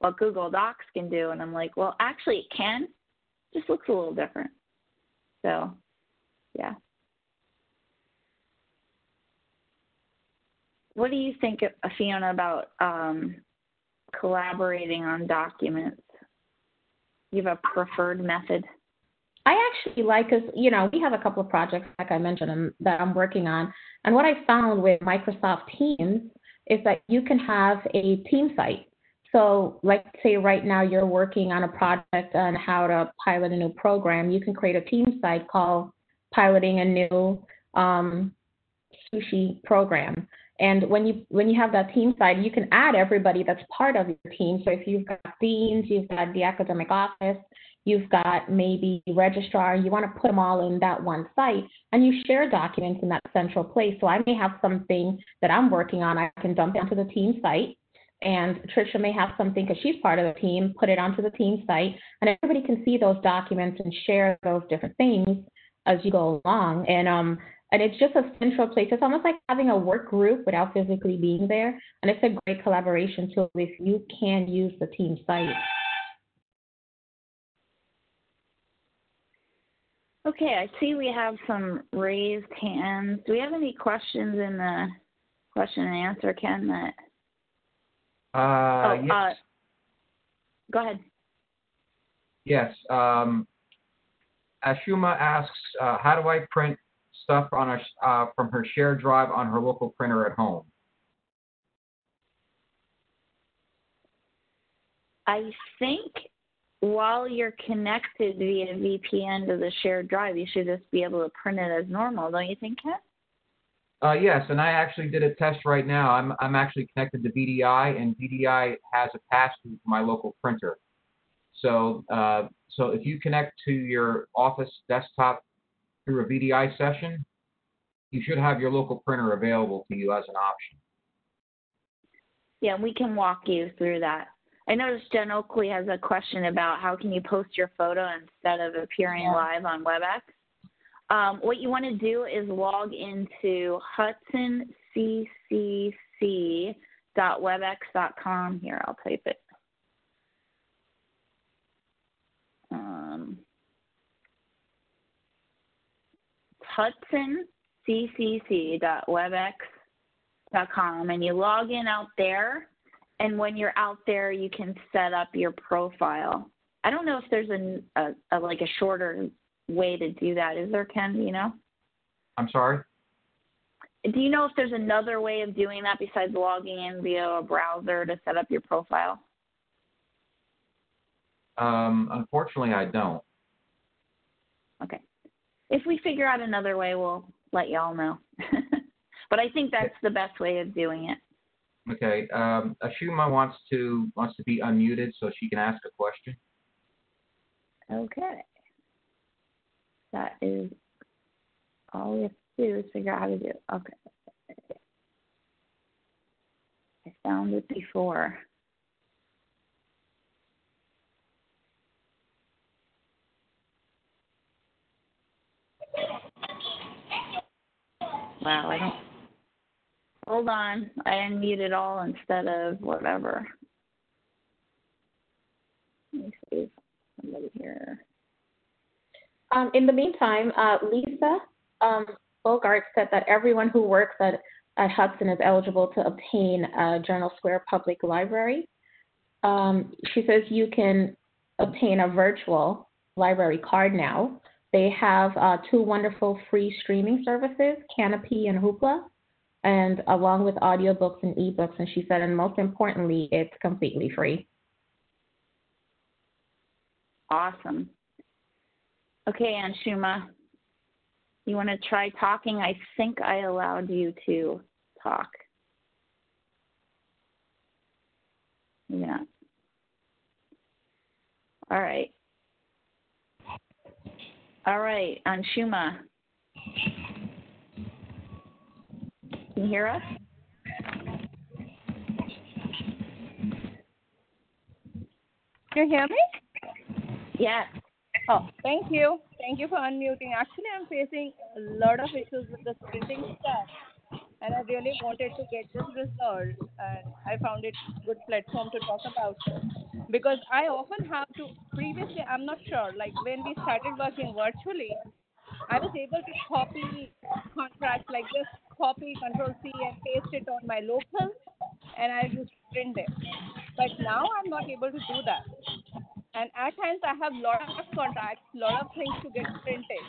what Google Docs can do. And I'm like, well, actually, it can. Just looks a little different. So, yeah. What do you think, Fiona, about um, collaborating on documents? You have a preferred method? I actually like, us, you know, we have a couple of projects, like I mentioned, um, that I'm working on. And what I found with Microsoft Teams is that you can have a team site. So, like, say right now you're working on a project on how to pilot a new program, you can create a team site called Piloting a New um, Sushi Program. And when you when you have that team site, you can add everybody that's part of your team. So if you've got deans, you've got the academic office, you've got maybe registrar, you want to put them all in that one site, and you share documents in that central place. So I may have something that I'm working on, I can dump onto the team site, and Tricia may have something because she's part of the team, put it onto the team site, and everybody can see those documents and share those different things as you go along. And um, and it's just a central place. It's almost like having a work group without physically being there, and it's a great collaboration tool if you can use the team site. Okay, I see we have some raised hands. Do we have any questions in the question and answer, Ken? That Uh, oh, yes. uh, go ahead. Yes. Um, Ashuma asks, uh, how do I print stuff on a, uh, from her shared drive on her local printer at home? I think while you're connected via VPN to the shared drive, you should just be able to print it as normal, don't you think, Ken? Uh, yes, and I actually did a test right now. I'm I'm actually connected to VDI, and VDI has a pass-through to my local printer. So uh, so if you connect to your Office desktop through a VDI session, you should have your local printer available to you as an option. Yeah, and we can walk you through that. I noticed Jen Oakley has a question about how can you post your photo instead of appearing live on WebEx. Um, what you want to do is log into hudsoncccc.webex.com. Here, I'll type it. Um, and you log in out there. And when you're out there, you can set up your profile. I don't know if there's a, a, a like a shorter way to do that. Is there, Ken? Do you know? I'm sorry. Do you know if there's another way of doing that besides logging in via a browser to set up your profile? Um, unfortunately, I don't. Okay. If we figure out another way, we'll let y'all know. [laughs] but I think that's the best way of doing it. Okay. Um, Ashuma wants to wants to be unmuted so she can ask a question. Okay. That is all we have to do is figure out how to do it. Okay. I found it before. Wow, I don't. Hold on. I unmuted all instead of whatever. Let me see if somebody here. Um, in the meantime, uh, Lisa um, Bogart said that everyone who works at at Hudson is eligible to obtain a Journal Square Public Library. Um, she says you can obtain a virtual library card now. They have uh, two wonderful free streaming services, Kanopy and Hoopla, and along with audiobooks and ebooks. And she said, and most importantly, it's completely free. Awesome. Okay, Anshuma, you want to try talking? I think I allowed you to talk. Yeah. All right. All right, Anshuma. Can you hear us? Can you hear me? Yes. Oh, thank you. Thank you for unmuting. Actually, I'm facing a lot of issues with the printing stuff, and I really wanted to get this resolved, and I found it good platform to talk about it. Because I often have to, previously, I'm not sure, like when we started working virtually, I was able to copy contracts like this, copy, control C, and paste it on my local, and I just print it. But now I'm not able to do that and at times I have lot of contracts, lot of things to get printed.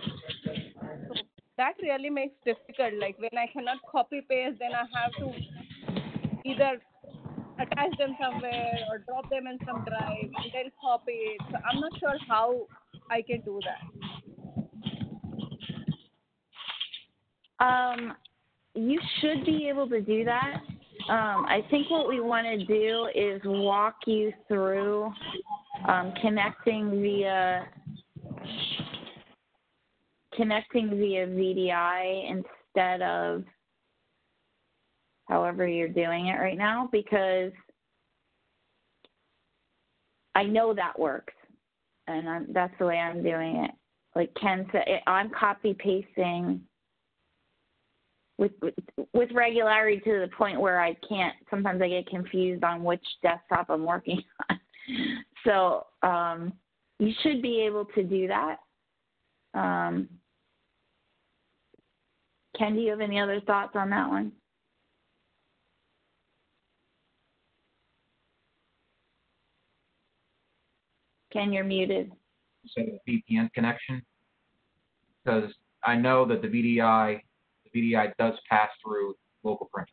So that really makes difficult. Like when I cannot copy paste, then I have to either attach them somewhere or drop them in some drive and then copy it. So I'm not sure how I can do that. Um, you should be able to do that. Um, I think what we want to do is walk you through um, connecting via connecting via VDI instead of however you're doing it right now because I know that works and I'm, that's the way I'm doing it. Like Ken said, I'm copy pasting with, with with regularity to the point where I can't. Sometimes I get confused on which desktop I'm working [laughs] on. So um, you should be able to do that. Um, Ken, do you have any other thoughts on that one? Ken, you're muted. So VPN connection because I know that the VDI the VDI does pass through local printer.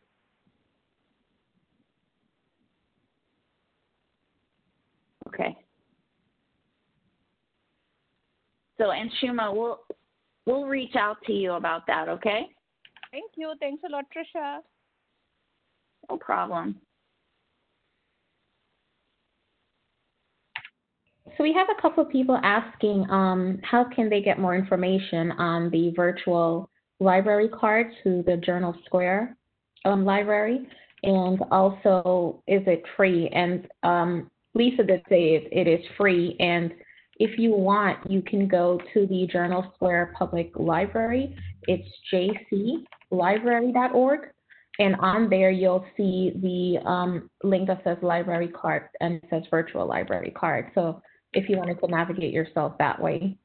Okay. So, and Shuma, we'll we'll reach out to you about that. Okay. Thank you. Thanks a lot, Trisha. No problem. So we have a couple of people asking um, how can they get more information on the virtual library card to the Journal Square um, library, and also is it free? And um, Lisa did say it, it is free, and if you want, you can go to the Journal Square Public Library. It's jclibrary.org, and on there you'll see the um, link that says library card and it says virtual library card. So if you wanted to navigate yourself that way.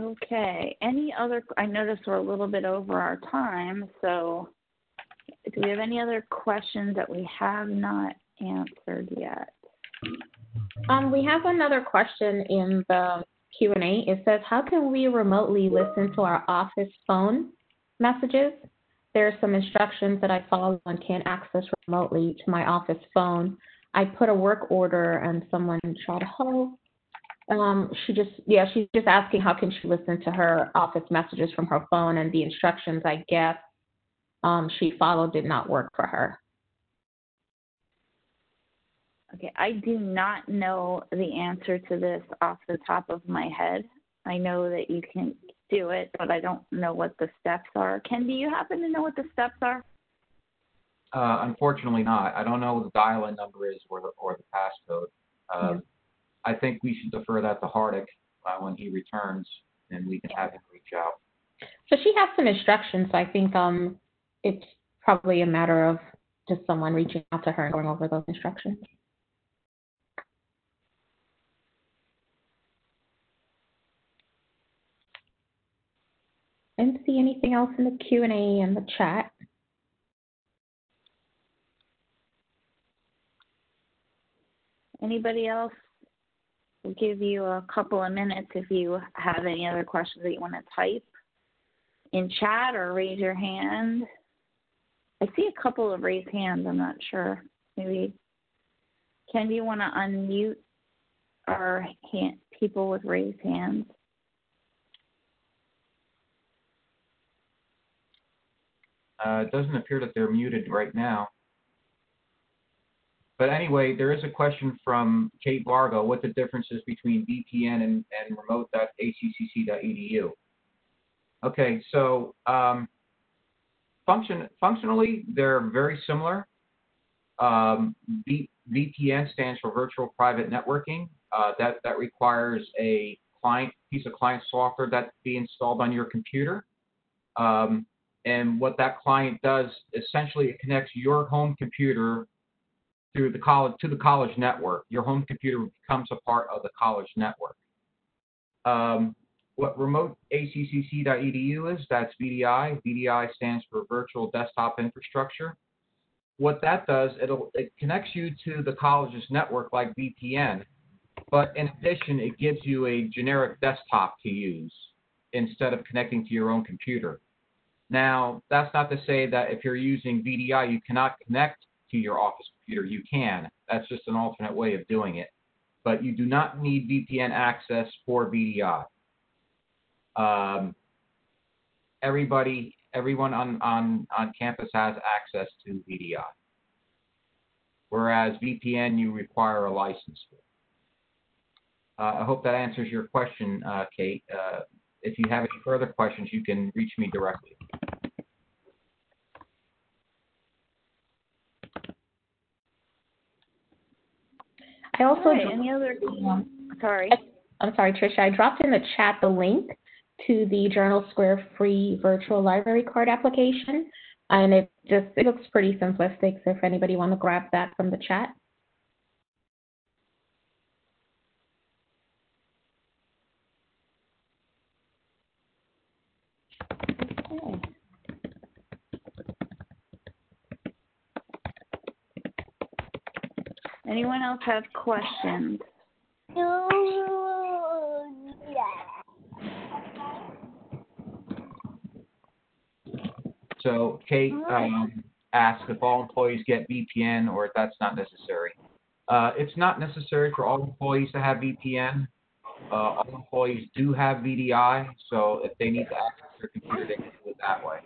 Okay. Any other? I notice we're a little bit over our time, so do we have any other questions that we have not answered yet? Um, we have another question in the Q&A. It says, how can we remotely listen to our office phone messages? There are some instructions that I follow and can't access remotely to my office phone. I put a work order and someone shot a hole. Um, she just, yeah, she's just asking how can she listen to her office messages from her phone and the instructions I guess um, she followed did not work for her. Okay, I do not know the answer to this off the top of my head. I know that you can do it, but I don't know what the steps are. Ken, do you happen to know what the steps are? Uh, unfortunately not. I don't know what the dial-in number is or the, or the passcode. Uh, yeah. I think we should defer that to Hardik uh, when he returns, and we can have him reach out. So she has some instructions. So I think um, it's probably a matter of just someone reaching out to her and going over those instructions. didn't see anything else in the Q and A and the chat. Anybody else? We'll give you a couple of minutes if you have any other questions that you want to type in chat or raise your hand. I see a couple of raised hands. I'm not sure. Maybe Ken, do you want to unmute our hand, people with raised hands? Uh, it doesn't appear that they're muted right now. But anyway, there is a question from Kate Vargo, what the difference is between VPN and, and remote.hccc.edu. Okay, so um, function, functionally, they're very similar. Um, VPN stands for Virtual Private Networking. Uh, that, that requires a client piece of client software that be installed on your computer. Um, and what that client does, essentially, it connects your home computer through the college to the college network. Your home computer becomes a part of the college network. Um, what remotehccc.edu is, that's VDI. VDI stands for Virtual Desktop Infrastructure. What that does, it'll, it connects you to the college's network like VPN, but in addition, it gives you a generic desktop to use instead of connecting to your own computer. Now, that's not to say that if you're using VDI, you cannot connect to your office computer. You can. That's just an alternate way of doing it. But you do not need VPN access for VDI. Um, everybody, everyone on, on, on campus has access to VDI. Whereas VPN, you require a license for. Uh, I hope that answers your question, uh, Kate. Uh, if you have any further questions, you can reach me directly. I also Right, any other? Sorry. I'm sorry, Tricia. I dropped in the chat the link to the Journal Square free virtual library card application, and it just it looks pretty simplistic. So if anybody want to grab that from the chat. Okay. Anyone else have questions? So Kate um, asked if all employees get VPN or if that's not necessary. Uh, it's not necessary for all employees to have VPN. Uh, all employees do have VDI, so if they need to access their computer, they can do it that way.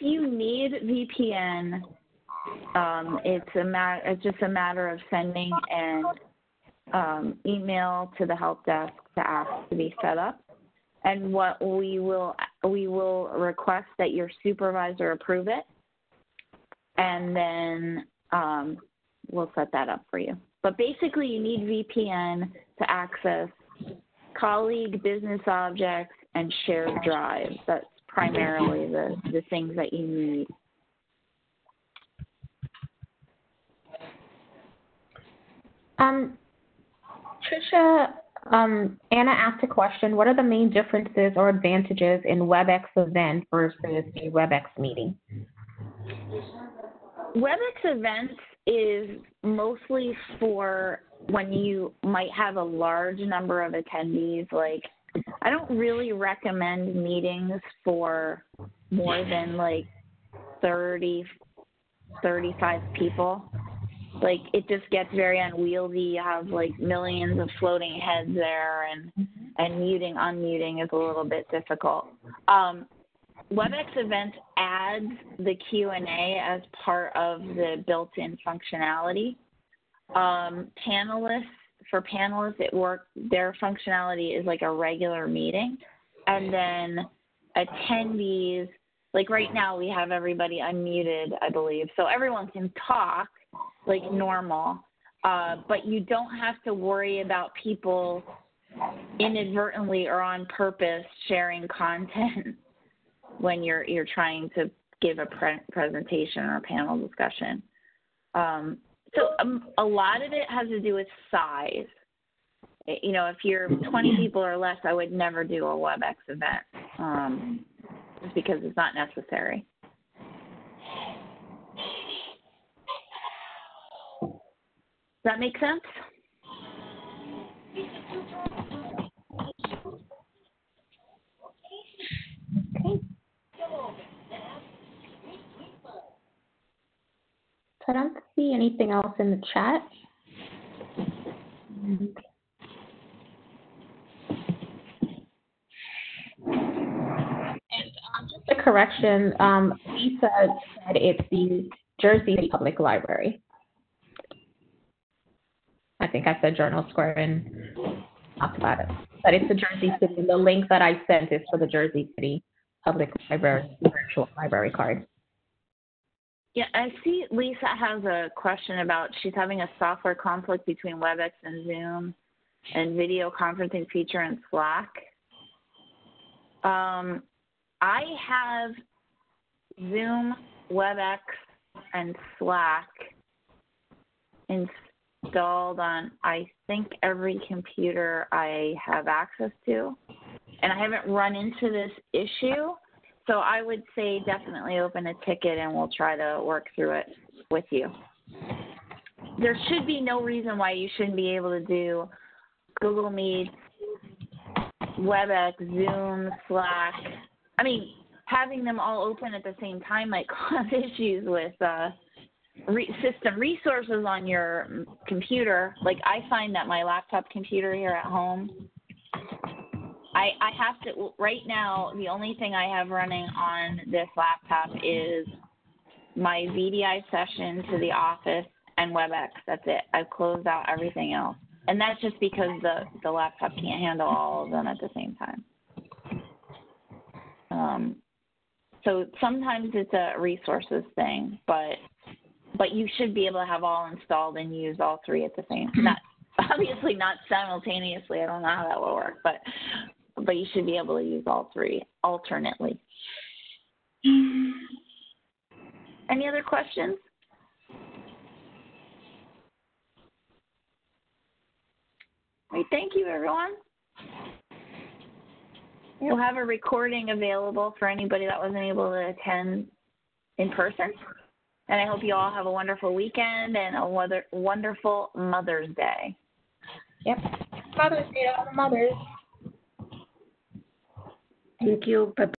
If you need VPN, um, it's a it's just a matter of sending an um, email to the help desk to ask to be set up. And what we will we will request that your supervisor approve it, and then um, we'll set that up for you. But basically, you need VPN to access Colleague business objects and shared drives. That's primarily the, the things that you need. Um, Tricia, um, Anna asked a question. What are the main differences or advantages in WebEx event versus a WebEx meeting? WebEx events is mostly for when you might have a large number of attendees. Like, I don't really recommend meetings for more than like 30, 35 people. Like, it just gets very unwieldy. You have like millions of floating heads there, and and muting, unmuting is a little bit difficult. Um, WebEx Events adds the Q&A as part of the built-in functionality. Um, panelists, for panelists, it work. Their functionality is like a regular meeting, and then attendees, like right now, we have everybody unmuted, I believe, so everyone can talk like normal, uh, but you don't have to worry about people inadvertently or on purpose sharing content [laughs] when you're you're trying to give a pre- presentation or a panel discussion. Um, so um, a lot of it has to do with size. You know, if you're 20 people or less, I would never do a WebEx event, um, just because it's not necessary. Does that make sense? I don't see anything else in the chat. And um, just a correction, um, Lisa said it's the Jersey City Public Library. I think I said Journal Square and talked about it. But it's the Jersey City, the link that I sent is for the Jersey City Public Library virtual library card. Yeah, I see Lisa has a question about she's having a software conflict between WebEx and Zoom and video conferencing feature in Slack. Um, I have Zoom, WebEx, and Slack installed on, I think, every computer I have access to. And I haven't run into this issue. So I would say definitely open a ticket and we'll try to work through it with you. There should be no reason why you shouldn't be able to do Google Meet, WebEx, Zoom, Slack. I mean, having them all open at the same time might [laughs] cause issues with uh, re- system resources on your computer. Like I find that my laptop computer here at home I, I have to right now the only thing I have running on this laptop is my VDI session to the office and WebEx. That's it. I've closed out everything else. And that's just because the, the laptop can't handle all of them at the same time. Um, so sometimes it's a resources thing, but but you should be able to have all installed and use all three at the same not [laughs] obviously not simultaneously. I don't know how that will work, but but you should be able to use all three alternately. Any other questions? Right, thank you, everyone. We'll have a recording available for anybody that wasn't able to attend in person. And I hope you all have a wonderful weekend and a wonderful Mother's Day. Yep. Mother's Day to all the mothers. Thank you. Bye